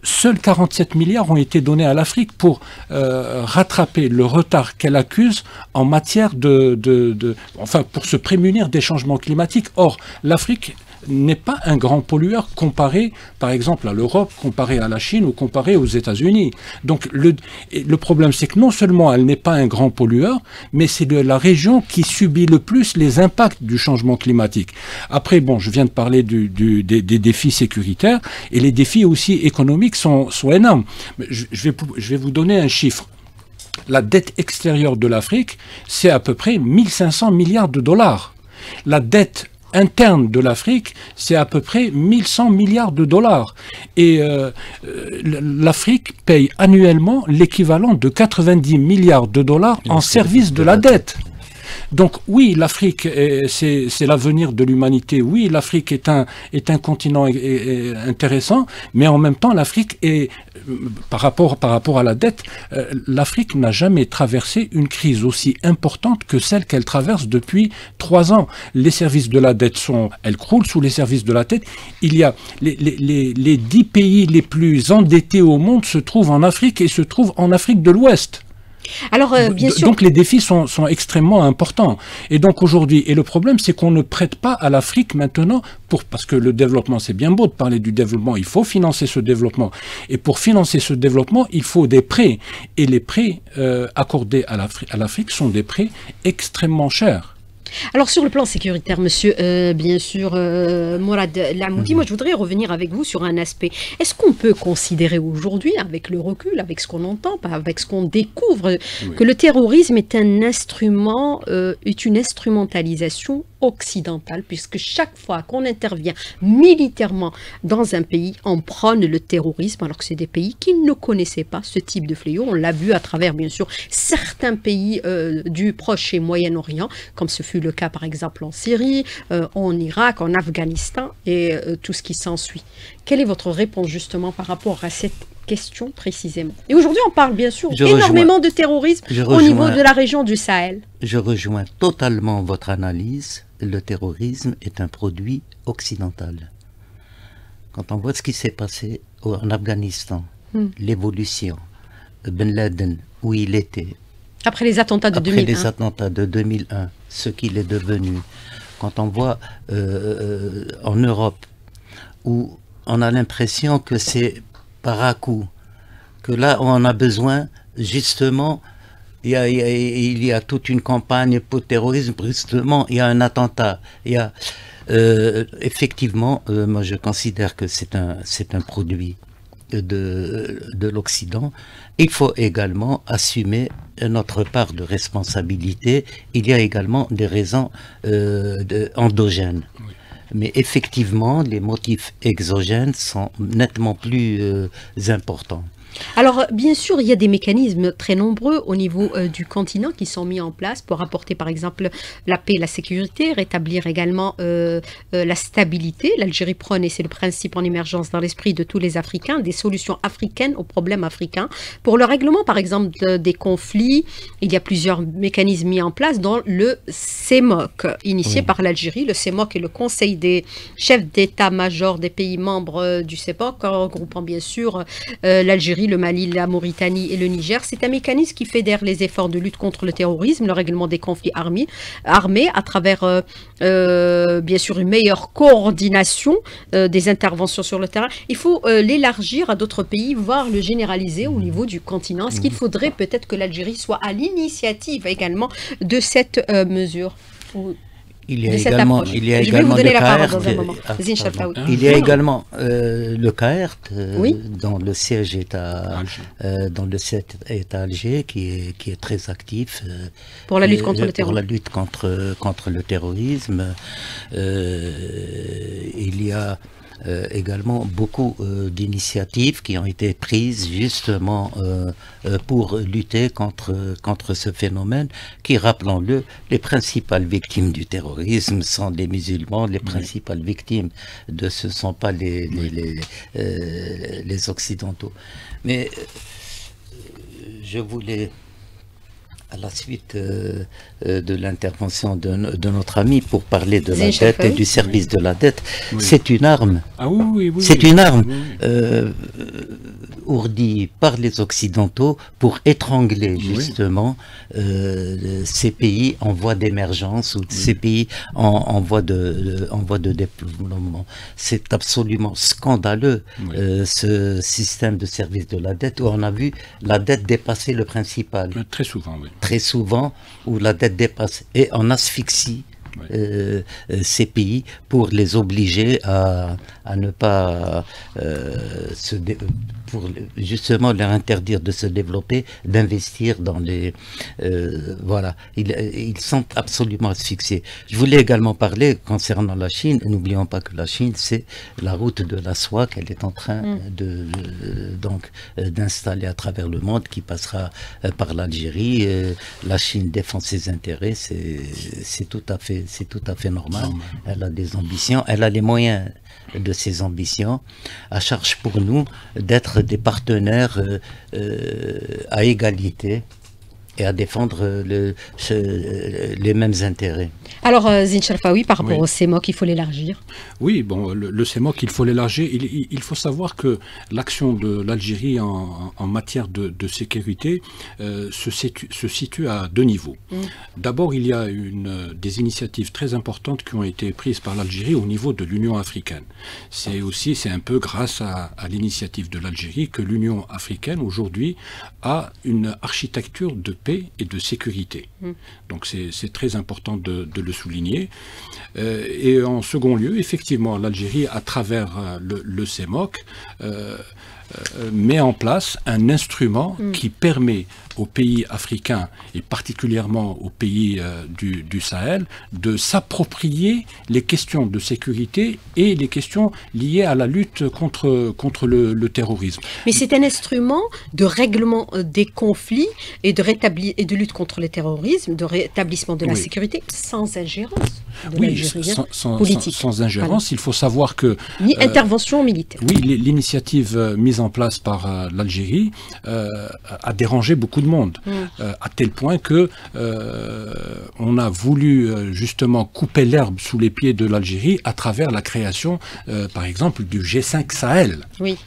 seuls 47 milliards ont été donnés à l'Afrique pour rattraper le retard qu'elle accuse en matière de, de, enfin pour se prémunir des changements climatiques. Or, l'Afrique n'est pas un grand pollueur comparé, par exemple, à l'Europe, comparé à la Chine ou comparé aux États-Unis. Donc le, problème, c'est que non seulement elle n'est pas un grand pollueur, mais c'est la région qui subit le plus les impacts du changement climatique. Après, bon, je viens de parler des, défis sécuritaires et les défis aussi économiques sont, énormes. Je, je, vais, je vais vous donner un chiffre la dette extérieure de l'Afrique, c'est à peu près 1500 milliards de dollars. La dette interne de l'Afrique, c'est à peu près 1100 milliards de dollars. Et euh, euh, l'Afrique paye annuellement l'équivalent de 90 milliards de dollars en service de la dette. Donc oui, l'Afrique, c'est l'avenir de l'humanité. Oui, l'Afrique est un, continent intéressant, mais en même temps, l'Afrique est, par rapport, par rapport à la dette, euh, l'Afrique n'a jamais traversé une crise aussi importante que celle qu'elle traverse depuis trois ans. Les services de la dette sont, elles croulent sous les services de la dette. Il y a les dix pays les plus endettés au monde se trouvent en Afrique et se trouvent en Afrique de l'Ouest. Alors, euh, bien sûr. Donc les défis sont, sont, extrêmement importants. Et donc aujourd'hui, et le problème, c'est qu'on ne prête pas à l'Afrique maintenant pour parce que le développement, c'est bien beau de parler du développement. Il faut financer ce développement. Et pour financer ce développement, il faut des prêts. Et les prêts euh, accordés à l'Afrique sont des prêts extrêmement chers. Alors sur le plan sécuritaire, monsieur, euh, bien sûr, euh, Mourad Lamoudi, moi je voudrais revenir avec vous sur un aspect. Est-ce qu'on peut considérer aujourd'hui, avec le recul, avec ce qu'on entend, avec ce qu'on découvre, que le terrorisme est un instrument, euh, est une instrumentalisation occidentale, puisque chaque fois qu'on intervient militairement dans un pays, on prône le terrorisme, alors que c'est des pays qui ne connaissaient pas ce type de fléau. On l'a vu à travers, bien sûr, certains pays du Proche et Moyen-Orient, comme ce fut le cas par exemple en Syrie, euh, en Irak, en Afghanistan et euh, tout ce qui s'ensuit. Quelle est votre réponse justement par rapport à cette question précisément? Et aujourd'hui, on parle bien sûr énormément de terrorisme au niveau de la région du Sahel. Je rejoins totalement votre analyse. Le terrorisme est un produit occidental. Quand on voit ce qui s'est passé en Afghanistan, hmm. l'évolution, Ben Laden, où il était, après les attentats de Après les attentats de 2001, ce qu'il est devenu, quand on voit euh, euh, en Europe où on a l'impression que c'est par à coup, que là on a besoin justement, il y a, toute une campagne pour le terrorisme, justement il y a un attentat, y a euh, effectivement, moi je considère que c'est un, produit de, de l'Occident, il faut également assumer notre part de responsabilité. Il y a également des raisons euh, endogènes. Mais effectivement, les motifs exogènes sont nettement plus euh, importants. Alors, bien sûr, il y a des mécanismes très nombreux au niveau euh, du continent qui sont mis en place pour apporter, par exemple, la paix, la sécurité, rétablir également euh, euh, la stabilité. L'Algérie prône, et c'est le principe en émergence dans l'esprit de tous les Africains, des solutions africaines aux problèmes africains. Pour le règlement, par exemple, des conflits, il y a plusieurs mécanismes mis en place dans le CEMOC, initié par l'Algérie. Le CEMOC est le Conseil des chefs d'état-major des pays membres du CEMOC, regroupant bien sûr l'Algérie le Mali, la Mauritanie et le Niger. C'est un mécanisme qui fédère les efforts de lutte contre le terrorisme, le règlement des conflits armés, armés à travers, euh, euh, bien sûr, une meilleure coordination euh, des interventions sur le terrain. Il faut l'élargir à d'autres pays, voire le généraliser au niveau du continent. Est-ce qu'il faudrait peut-être que l'Algérie soit à l'initiative également de cette mesure? Il y a également, il y a également le CAERT. il y a également le CAERT dans le siège est à euh, dans le siège est à Alger qui est qui est très actif euh, pour la lutte contre le terrorisme. Pour la lutte contre contre le terrorisme, euh, il y a euh, également beaucoup euh, d'initiatives qui ont été prises justement euh, pour lutter contre, contre ce phénomène qui, rappelons-le, les principales victimes du terrorisme sont les musulmans, les principales victimes de ce ne sont pas les, les, les Occidentaux. Mais je voulais à la suite euh, euh, de l'intervention de, notre ami pour parler de la dette et du service de la dette, c'est une arme. Ah oui, oui, c'est une arme euh, ourdie par les Occidentaux pour étrangler justement ces pays en voie d'émergence ou ces pays en, voie de, en voie de développement. C'est absolument scandaleux ce système de service de la dette où on a vu la dette dépasser le principal. Très souvent, oui très souvent où la dette dépasse et en asphyxie euh, euh, ces pays pour les obliger à, à ne pas euh, se pour justement leur interdire de se développer, d'investir dans les voilà ils, ils, sont absolument asphyxiés. Je voulais également parler concernant la Chine. N'oublions pas que la Chine c'est la route de la soie qu'elle est en train mm. de, donc d'installer à travers le monde qui passera par l'Algérie. la Chine défend ses intérêts, c'est tout à fait c'est tout à fait normal. Elle a des ambitions, elle a les moyens de ses ambitions, à charge pour nous d'être des partenaires euh, euh, à égalité et à défendre le, les mêmes intérêts. Alors, euh, oui, par rapport au CEMOC, il faut l'élargir Oui, bon, le, CEMOC, il faut l'élargir. Il, faut savoir que l'action de l'Algérie en, matière de, sécurité euh, se, situe, se, situe, à deux niveaux. Mm. D'abord, il y a une, des initiatives très importantes qui ont été prises par l'Algérie au niveau de l'Union africaine. C'est aussi, c'est un peu grâce à, l'initiative de l'Algérie que l'Union africaine, aujourd'hui, a une architecture de paix et de sécurité. Mm. Donc, c'est très important de, de le souligner. Euh, et en second lieu, effectivement, l'Algérie, à travers euh, le, le CEMOC, euh, met en place un instrument mm. qui permet aux pays africains et particulièrement aux pays euh, du, Sahel de s'approprier les questions de sécurité et les questions liées à la lutte contre, contre le, terrorisme. Mais c'est un instrument de règlement euh, des conflits et de, rétabli et de lutte contre le terrorisme, de rétablissement de la sécurité sans ingérence. oui, hein, sans, sans, ingérence. Il faut savoir que... Ni euh, intervention militaire. Oui, l'initiative mise en place par l'Algérie a dérangé beaucoup de monde, mm. euh, à tel point que euh, on a voulu euh, justement couper l'herbe sous les pieds de l'Algérie à travers la création, par exemple, du G5 Sahel. Oui.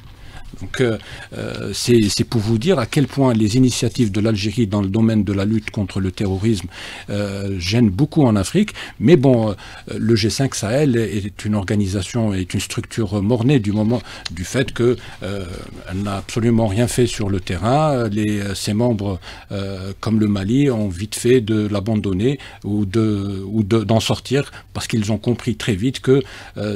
Donc euh, euh, c'est pour vous dire à quel point les initiatives de l'Algérie dans le domaine de la lutte contre le terrorisme euh, gênent beaucoup en Afrique. Mais bon, le G5 Sahel est une organisation, est une structure mornée du moment du fait que elle n'a absolument rien fait sur le terrain. Les, ses membres, comme le Mali, ont vite fait de l'abandonner ou de ou d'en sortir parce qu'ils ont compris très vite que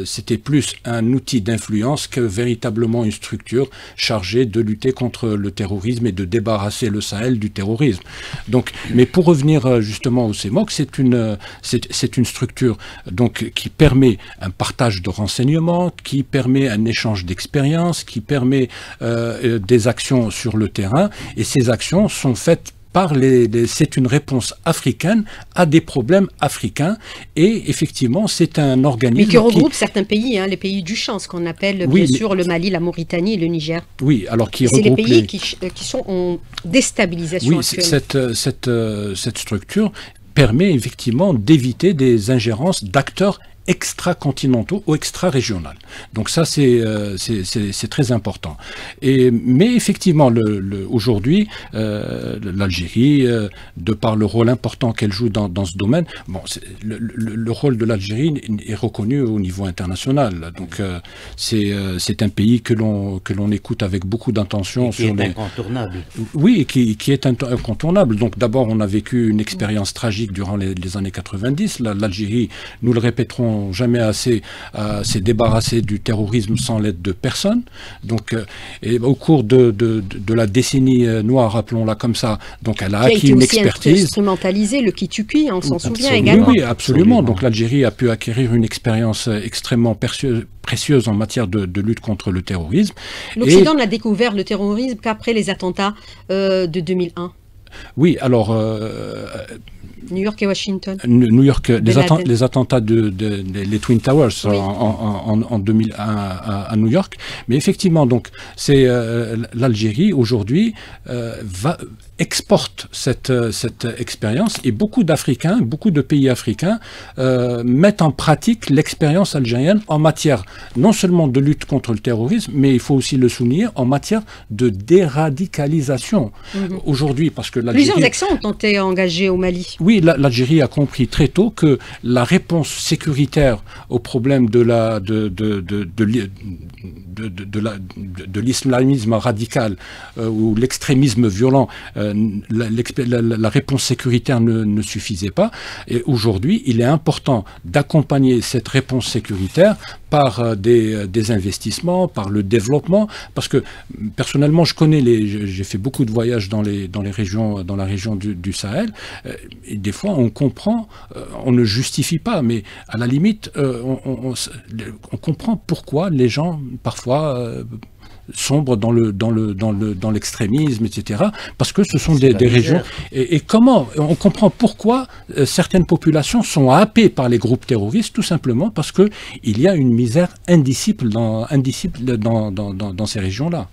c'était plus un outil d'influence que véritablement une structure chargé de lutter contre le terrorisme et de débarrasser le Sahel du terrorisme. Donc, mais pour revenir euh, justement au CEMOC, c'est une, euh, c'est une structure qui permet un partage de renseignements, qui permet un échange d'expériences, qui permet euh, des actions sur le terrain, et ces actions sont faites c'est une réponse africaine à des problèmes africains. Et effectivement, c'est un organisme. Mais qui regroupe certains pays, hein, les pays du champ, ce qu'on appelle bien sûr le Mali, la Mauritanie et le Niger. Oui, alors qui C'est les pays Qui, qui, sont en déstabilisation. Oui, cette, cette, cette structure permet effectivement d'éviter des ingérences d'acteurs extra-continentaux ou extra-régionales. Donc ça, euh, c'est très important. Et, mais effectivement, le, aujourd'hui, euh, l'Algérie, euh, de par le rôle important qu'elle joue dans, dans, ce domaine, bon, le, le, rôle de l'Algérie est reconnu au niveau international. Donc c'est un pays que l'on écoute avec beaucoup d'intention. Qui est incontournable. Oui, qui, qui est incontournable. Donc d'abord, on a vécu une expérience tragique durant les, les années 90. L'Algérie, nous le répéterons jamais assez euh, s'est débarrassé du terrorisme sans l'aide de personne. Donc, euh, et au cours de, de, la décennie euh, noire, rappelons-la comme ça, donc elle a acquis une expertise. instrumentalisé le Kituki, on s'en souvient également. Oui, absolument. Donc l'Algérie a pu acquérir une expérience extrêmement précieuse en matière de, lutte contre le terrorisme. L'Occident n'a découvert le terrorisme qu'après les attentats de 2001. Oui, alors New York et Washington. New York, les, attentats de, les Twin Towers en, 2001 à, New York. Mais effectivement, donc, c'est euh, l'Algérie aujourd'hui euh, va exporte cette, euh, cette expérience et beaucoup d'Africains, beaucoup de pays africains euh, mettent en pratique l'expérience algérienne en matière non seulement de lutte contre le terrorisme, mais il faut aussi le souligner en matière de déradicalisation. Mhm. Aujourd'hui, parce que l'Algérie... Plusieurs actions ont été engagées au Mali. Oui, l'Algérie a compris très tôt que la réponse sécuritaire au problème de la... de, de, de, de de, l'islamisme radical euh, ou l'extrémisme violent euh, la, réponse sécuritaire ne, suffisait pas. Et aujourd'hui, il est important d'accompagner cette réponse sécuritaire par euh, euh, des, investissements, par le développement, parce que personnellement, je connais les, j'ai fait beaucoup de voyages dans les dans les régions, dans la région du, Sahel, et des fois on comprend, on ne justifie pas, mais à la limite, on comprend pourquoi les gens parfois sombre dans le dans le dans le dans l'extrémisme, etc. Parce que ce sont des, régions. Et, comment on comprend pourquoi euh, certaines populations sont happées par les groupes terroristes, tout simplement parce que il y a une misère indicible dans indicible dans, dans, dans, ces régions-là.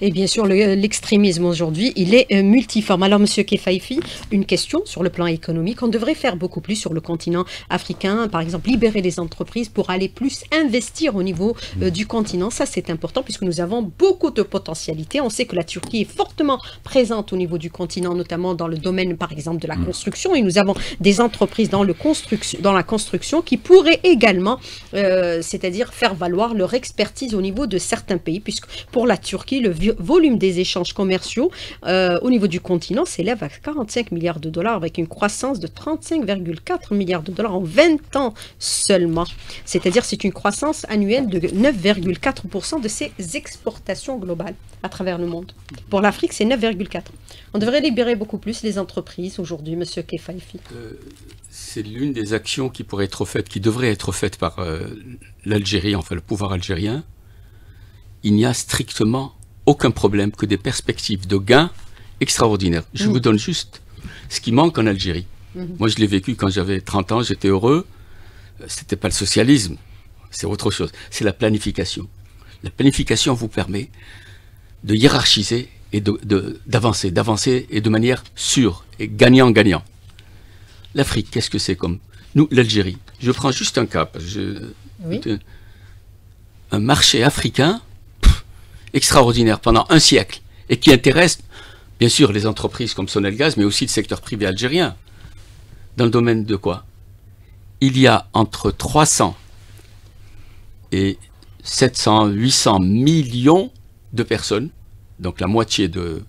Et bien sûr, l'extrémisme aujourd'hui, il est euh, multiforme. Alors, Monsieur Kefaifi, une question sur le plan économique. On devrait faire beaucoup plus sur le continent africain, par exemple, libérer les entreprises pour aller plus investir au niveau euh, du continent. Ça, c'est important puisque nous avons beaucoup de potentialités. On sait que la Turquie est fortement présente au niveau du continent, notamment dans le domaine, par exemple, de la mm. construction. Et nous avons des entreprises dans, le construction, dans la construction qui pourraient également, euh, c'est-à-dire faire valoir leur expertise au niveau de certains pays, puisque pour la Turquie, le volume des échanges commerciaux euh, au niveau du continent s'élève à 45 milliards de dollars avec une croissance de 35,4 milliards de dollars en 20 ans seulement. C'est-à-dire c'est une croissance annuelle de 9,4% de ses exportations globales à travers le monde. Pour l'Afrique, c'est 9,4. On devrait libérer beaucoup plus les entreprises aujourd'hui, Monsieur Kefaifi. Euh, c'est l'une des actions qui pourrait être faite, qui devrait être faite par euh, l'Algérie, enfin le pouvoir algérien. Il n'y a strictement aucun problème que des perspectives de gains extraordinaires. Je vous donne juste ce qui manque en Algérie. Mm-hmm. Moi, je l'ai vécu quand j'avais 30 ans, j'étais heureux. Euh, c'était pas le socialisme, c'est autre chose. C'est la planification. La planification vous permet de hiérarchiser et d'avancer, de, d'avancer et de manière sûre et gagnant-gagnant. L'Afrique, qu'est-ce que c'est comme Nous, l'Algérie? Je prends juste un cas. un marché africain extraordinaire pendant un siècle et qui intéresse bien sûr les entreprises comme Sonelgaz, mais aussi le secteur privé algérien. Dans le domaine de quoi? Il y a entre 300 et 700, 800 millions de personnes, donc la moitié de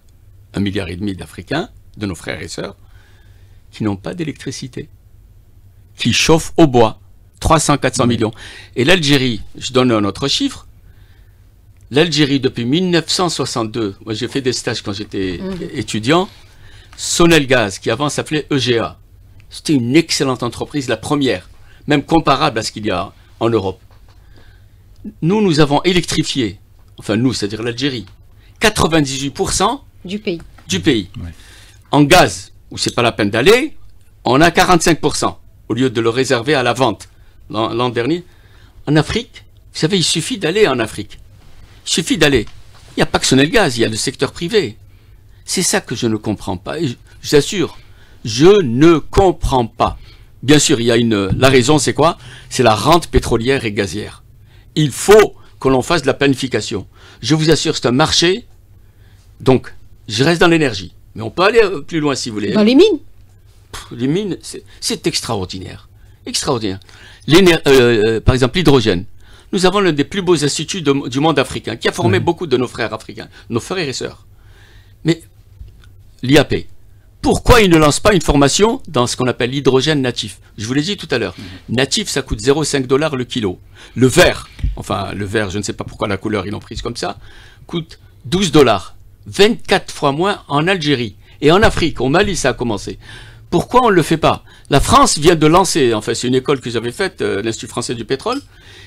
1,5 milliard et demi d'Africains, de nos frères et sœurs, qui n'ont pas d'électricité, qui chauffent au bois. 300, 400 millions. Et l'Algérie, je donne un autre chiffre, L'Algérie, depuis 1962, moi j'ai fait des stages quand j'étais mmh. étudiant, Sonelgaz, qui avant s'appelait EGA, c'était une excellente entreprise, la première, même comparable à ce qu'il y a en Europe. Nous, nous avons électrifié, enfin nous, c'est-à-dire l'Algérie, 98% du pays. Du pays. En gaz, où c'est pas la peine d'aller, on a 45%, au lieu de le réserver à la vente l'an dernier. En Afrique, vous savez, il suffit d'aller en Afrique. Il suffit d'aller. Il n'y a pas que Sonelgaz, il y a le secteur privé. C'est ça que je ne comprends pas. Et j'assure, je ne comprends pas. Bien sûr, il y a une. La raison, c'est quoi? C'est la rente pétrolière et gazière. Il faut que l'on fasse de la planification. Je vous assure, c'est un marché. Donc, je reste dans l'énergie. Mais on peut aller euh, plus loin si vous voulez. Dans les mines Les mines, c'est extraordinaire. Extraordinaire. Euh, euh, par exemple, l'hydrogène nous avons l'un des plus beaux instituts du monde africain, qui a formé beaucoup de nos frères africains, nos frères et sœurs. Mais l'IAP, pourquoi ils ne lancent pas une formation dans ce qu'on appelle l'hydrogène natif? Je vous l'ai dit tout à l'heure. Natif, ça coûte 0,5 dollars le kilo. Le vert, enfin le vert, je ne sais pas pourquoi la couleur ils l'ont prise comme ça, coûte 12 dollars. 24 fois moins en Algérie. Et en Afrique, au Mali, ça a commencé. Pourquoi on ne le fait pas? La France vient de lancer, enfin c'est une école que j'avais faite, euh, l'Institut français du pétrole,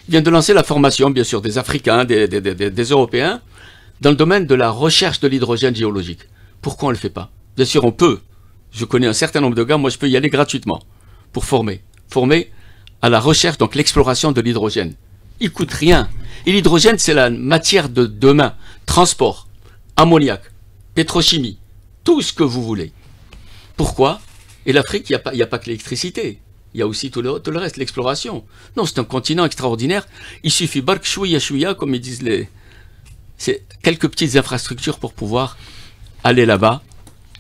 vient de lancer la formation, bien sûr, des Africains, des, Européens, dans le domaine de la recherche de l'hydrogène géologique. Pourquoi on ne le fait pas? Bien sûr, on peut. Je connais un certain nombre de gars, moi je peux y aller gratuitement pour former. Former à la recherche, donc l'exploration de l'hydrogène. Il coûte rien. Et l'hydrogène, c'est la matière de demain. Transport, ammoniac, pétrochimie, tout ce que vous voulez. Pourquoi? Et l'Afrique, il n'y a, a pas que l'électricité. Il y a aussi tout le, reste, l'exploration. Non, c'est un continent extraordinaire. Il suffit bark chouïa comme ils disent les. C'est quelques petites infrastructures pour pouvoir aller là-bas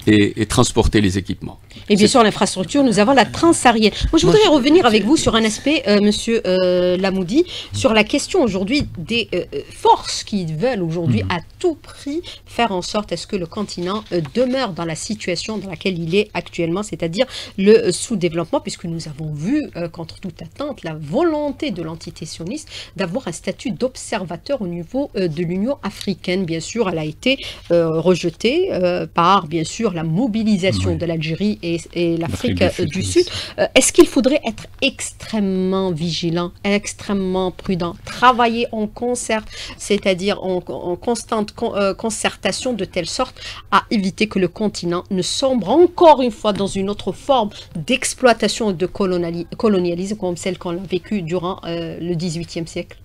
et, transporter les équipements. Et bien sûr, l'infrastructure, nous avons la transsaharienne. Moi, je voudrais revenir avec vous sur un aspect, euh, monsieur euh, Lamoudi, sur la question aujourd'hui des euh, forces qui veulent aujourd'hui mhm. à tout prix faire en sorte à ce que le continent demeure dans la situation dans laquelle il est actuellement, c'est-à-dire le sous-développement, puisque nous avons vu, contre toute attente, la volonté de l'entité sioniste d'avoir un statut d'observateur au niveau de l'Union africaine. Bien sûr, elle a été rejetée par, bien sûr, la mobilisation de l'Algérie et, l'Afrique euh, du, Sud. Euh, est-ce qu'il faudrait être extrêmement vigilant, extrêmement prudent, travailler en concert, c'est-à-dire en, constante euh, concertation de telle sorte à éviter que le continent ne sombre encore une fois dans une autre forme d'exploitation et de colonialisme comme celle qu'on a vécue durant le XVIIIe siècle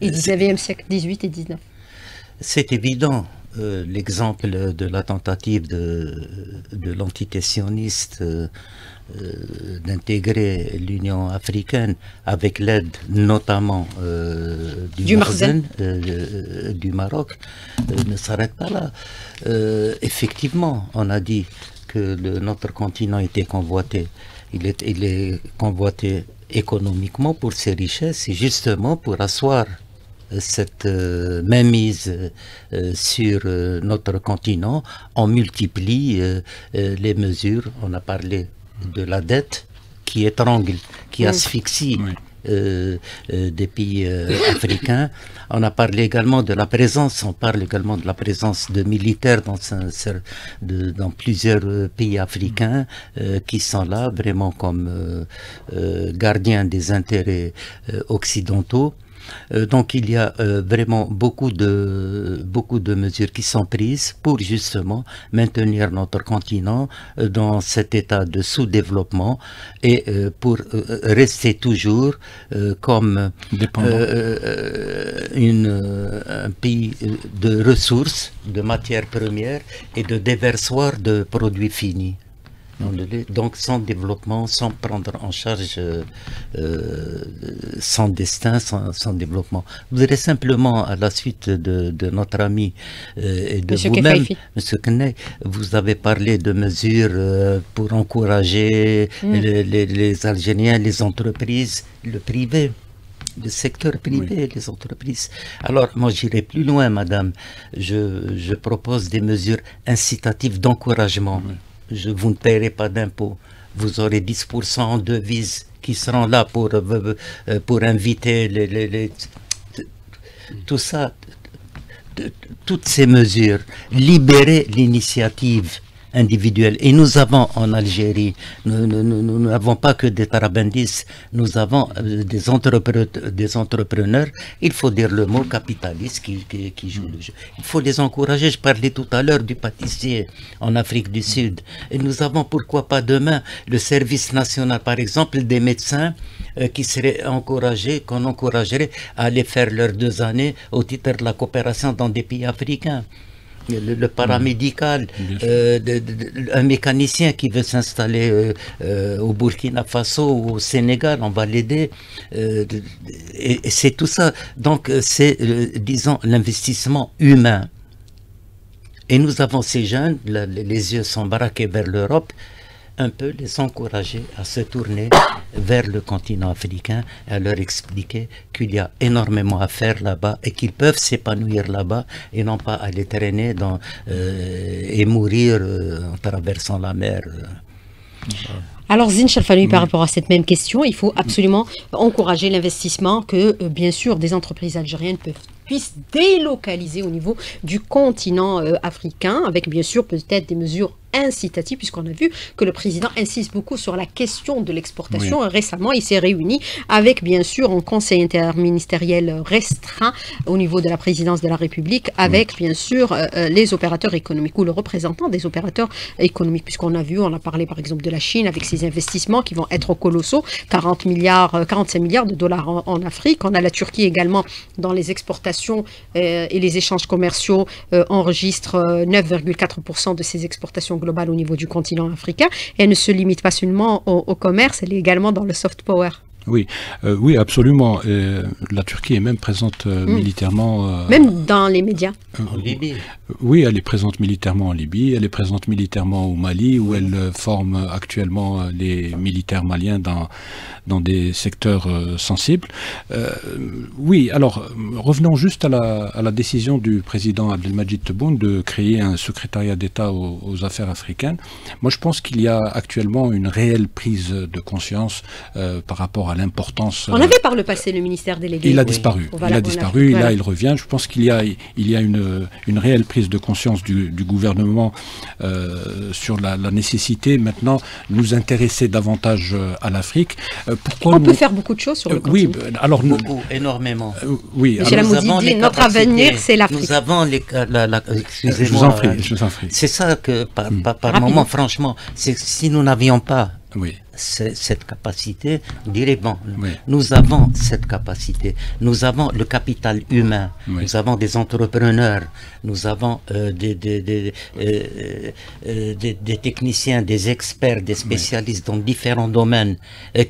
et 19e siècle, 18 et 19 C'est évident. Euh, l'exemple de la tentative de, de l'entité sioniste euh, euh, d'intégrer l'Union africaine avec l'aide notamment du, du, du Maroc ne s'arrête pas là. effectivement, on a dit que notre continent était convoité. Il est, il est convoité économiquement pour ses richesses et justement pour asseoir cette euh, mainmise euh, sur euh, notre continent, on multiplie les mesures. On a parlé de la dette qui étrangle, qui asphyxie. des pays africains. On a parlé également de la présence, on parle également de la présence de militaires dans, dans plusieurs pays africains qui sont là vraiment comme gardiens des intérêts occidentaux. Euh, donc il y a euh, vraiment beaucoup de, beaucoup de mesures qui sont prises pour justement maintenir notre continent euh, dans cet état de sous-développement et pour rester toujours comme une, un pays de ressources, de matières premières et de déversoir de produits finis. Donc sans développement, sans prendre en charge euh, euh, sans destin, sans, développement. Vous voudrais simplement, à la suite de, notre ami euh, et de vous-même, M. Kenney, vous avez parlé de mesures pour encourager mm. les, Algériens, les entreprises, le privé le secteur privé, les entreprises. Alors, moi, j'irai plus loin, madame. Je, propose des mesures incitatives d'encouragement vous ne paierez pas d'impôts. Vous aurez 10% en devises qui seront là pour, euh, euh, inviter les, tout ça, toutes ces mesures, libérer l'initiative individuelle. Et nous avons en Algérie, nous n'avons pas que des tarabandis, nous avons euh, des, entrepreneurs, des entrepreneurs, il faut dire le mot capitaliste qui, qui, jouent le jeu. Il faut les encourager. Je parlais tout à l'heure du pâtissier en Afrique du Sud. Et nous avons, pourquoi pas demain, le service national, par exemple, des médecins euh, qui seraient encouragés, qu'on encouragerait à aller faire leurs deux années au titre de la coopération dans des pays africains le, paramédical, euh, un mécanicien qui veut s'installer euh, euh, au Burkina Faso ou au Sénégal, on va l'aider. et, c'est tout ça. Donc c'est, disons, l'investissement humain. Et nous avles ces jeunes, les yeux sont braqués vers l'Europe, un peu les encourager à se tourner vers le continent africain et à leur expliquer qu'il y a énormément à faire là-bas et qu'ils peuvent s'épanouir là-bas et non pas aller traîner dans, euh, et mourir euh, en traversant la mer. Alors Zine Chalfanoui, par rapport à cette même question, il faut absolument encourager l'investissement que, euh, bien sûr, des entreprises algériennes peuvent puissent délocaliser au niveau du continent africain, avec bien sûr peut-être des mesures incitatif, puisqu'on a vu que le président insiste beaucoup sur la question de l'exportation. Récemment, il s'est réuni avec, bien sûr, un conseil interministériel restreint au niveau de la présidence de la République, avec, bien sûr, euh, euh, les opérateurs économiques ou le représentant des opérateurs économiques, puisqu'on a vu, on a parlé par exemple de la Chine avec ses investissements qui vont être colossaux, 40 milliards, 45 euh, milliards de dollars en, Afrique. On a la Turquie également dans les exportations et les échanges commerciaux enregistre 9,4% de ses exportations globale au niveau du continent africain. elle ne se limite pas seulement au commerce, elle est également dans le soft power. Oui, euh, oui, absolument. la Turquie est même présente euh, mm. militairement. Euh, même dans les médias. en Libye. Oui, elle est présente militairement en Libye. Elle est présente militairement au Mali, où elle forme actuellement les militaires maliens dans dans des secteurs sensibles. oui, alors revenons juste à la, à la décision du président Abdelmajid Tebboune de créer un secrétariat d'État aux, aux, affaires africaines. Moi, je pense qu'il y a actuellement une réelle prise de conscience par rapport à l'importance. On avait par le passé le ministère délégué. Il a disparu. il a disparu. là, il revient. Je pense qu'il y a, il y a une, une réelle prise de conscience du, gouvernement euh, sur la, nécessité maintenant de nous intéresser davantage euh, à l'Afrique. Euh, pourquoi on peut faire beaucoup de choses sur le continent. Oui, alors beaucoup, énormément. oui. Alors, dit, notre avenir, c'est l'Afrique. Nous avons les, je vous en prie, je vous en prie. C'est ça que par, hmm. par, moment, franchement, c'est si nous n'avions pas cette capacité, on dirait, bon, nous avons cette capacité, nous avons le capital humain, nous avons des entrepreneurs, nous avons euh, des, des, euh, euh, des, des, techniciens, des experts, des spécialistes dans différents domaines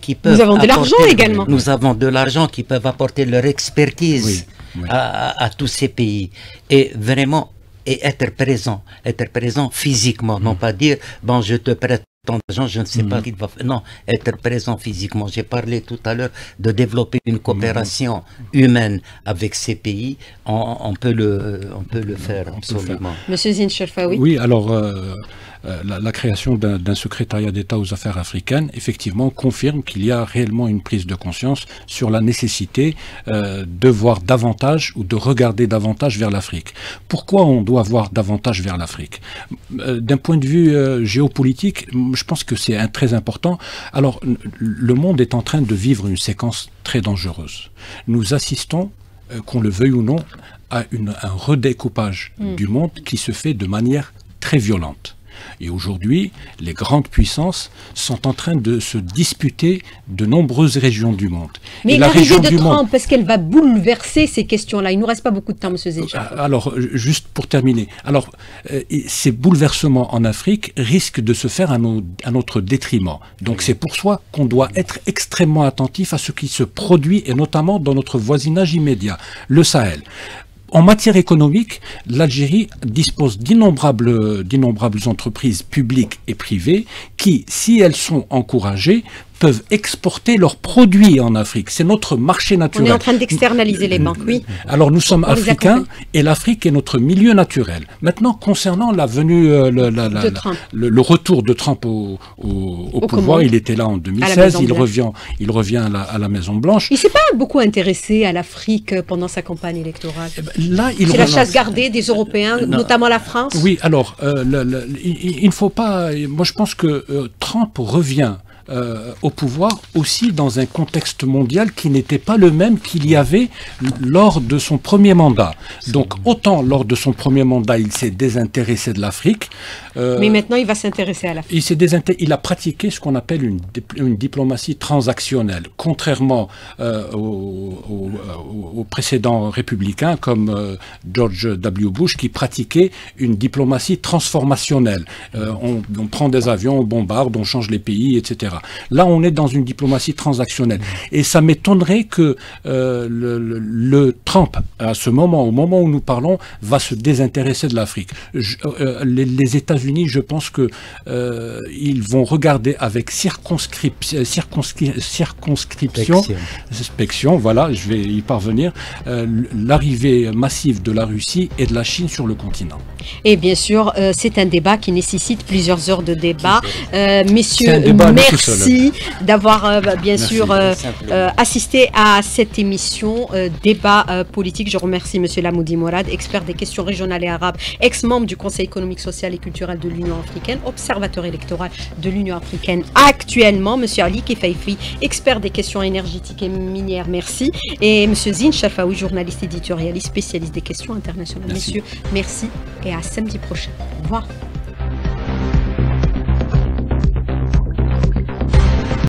qui peuvent... Nous avons de l'argent également. Nous avons de l'argent qui peuvent apporter leur expertise à, à, tous ces pays. Et vraiment, et être présent, être présent physiquement, non mm. pas dire, bon, je te prête tant d'argent, je ne sais pas mm. qu'il va faire. Non, être présent physiquement. J'ai parlé tout à l'heure de développer une coopération mm. humaine avec ces pays. On, peut, le, on peut le faire, absolument. Monsieur Zincherfaoui. Oui, alors, euh, euh, la, création d'un secrétariat d'État aux affaires africaines, effectivement, confirme qu'il y a réellement une prise de conscience sur la nécessité euh, de voir davantage ou de regarder davantage vers l'Afrique. Pourquoi on doit voir davantage vers l'Afrique? Euh, D'un point de vue géopolitique, je pense que c'est très important. Alors, le monde est en train de vivre une séquence très dangereuse. Nous assistons, qu'on le veuille ou non, à un redécoupage mm. du monde qui se fait de manière très violente. Et aujourd'hui, les grandes puissances sont en train de se disputer de nombreuses régions du monde. Mais l'arrivée de Trump, est-ce qu'elle va bouleverser ces questions-là? Il ne nous reste pas beaucoup de temps, M. Zécha. Euh, alors, juste pour terminer, alors, euh, ces bouleversements en Afrique risquent de se faire à, à notre détriment. Donc c'est pour ça qu'on doit être extrêmement attentif à ce qui se produit, et notamment dans notre voisinage immédiat, le Sahel. En matière économique, l'Algérie dispose d'innombrables entreprises publiques et privées qui, si elles sont encouragées, peuvent exporter leurs produits en Afrique. C'est notre marché naturel. On est en train d'externaliser les banques, oui. Alors nous sommes africains et l'Afrique est notre milieu naturel. Maintenant, concernant la venue, euh, le, retour de Trump au, pouvoir, il était là en 2016, il revient, il revient à la, Maison Blanche. Il s'est pas beaucoup intéressé à l'Afrique pendant sa campagne électorale? Eh ben, là, il C'est la chasse gardée des Européens, notamment la France? Oui, alors euh, il ne faut pas. Moi, je pense que euh, Trump revient euh, au pouvoir aussi dans un contexte mondial qui n'était pas le même qu'il y avait lors de son premier mandat. Donc autant lors de son premier mandat, il s'est désintéressé de l'Afrique. Euh, Mais maintenant, il va s'intéresser à l'Afrique. Il, il a pratiqué ce qu'on appelle une, une, diplomatie transactionnelle, contrairement euh, aux, précédents républicains comme George W. Bush qui pratiquait une diplomatie transformationnelle. On, on prend des avions, on bombarde, on change les pays, etc. Là, on est dans une diplomatie transactionnelle. Et ça m'étonnerait que euh, le, Trump, à ce moment, au moment où nous parlons, va se désintéresser de l'Afrique. Euh, les, États-Unis, je pense que euh, ils vont regarder avec circonscription, circonscription, inspection, voilà, je vais y parvenir, l'arrivée massive de la Russie et de la Chine sur le continent. Et bien sûr, c'est un débat qui nécessite plusieurs heures de débat. messieurs, merci merci d'avoir euh, bah, bien sûr euh, euh, assisté à cette émission débat politique. Je remercie Monsieur Lamoudi Morad, expert des questions régionales et arabes, ex-membre du Conseil économique, social et culturel de l'Union africaine, observateur électoral de l'Union africaine actuellement. Monsieur Ali Kefaifi, expert des questions énergétiques et minières. Merci. Et Monsieur Zin Chafaoui, journaliste éditorialiste, spécialiste des questions internationales. Messieurs, merci et à samedi prochain. Au revoir.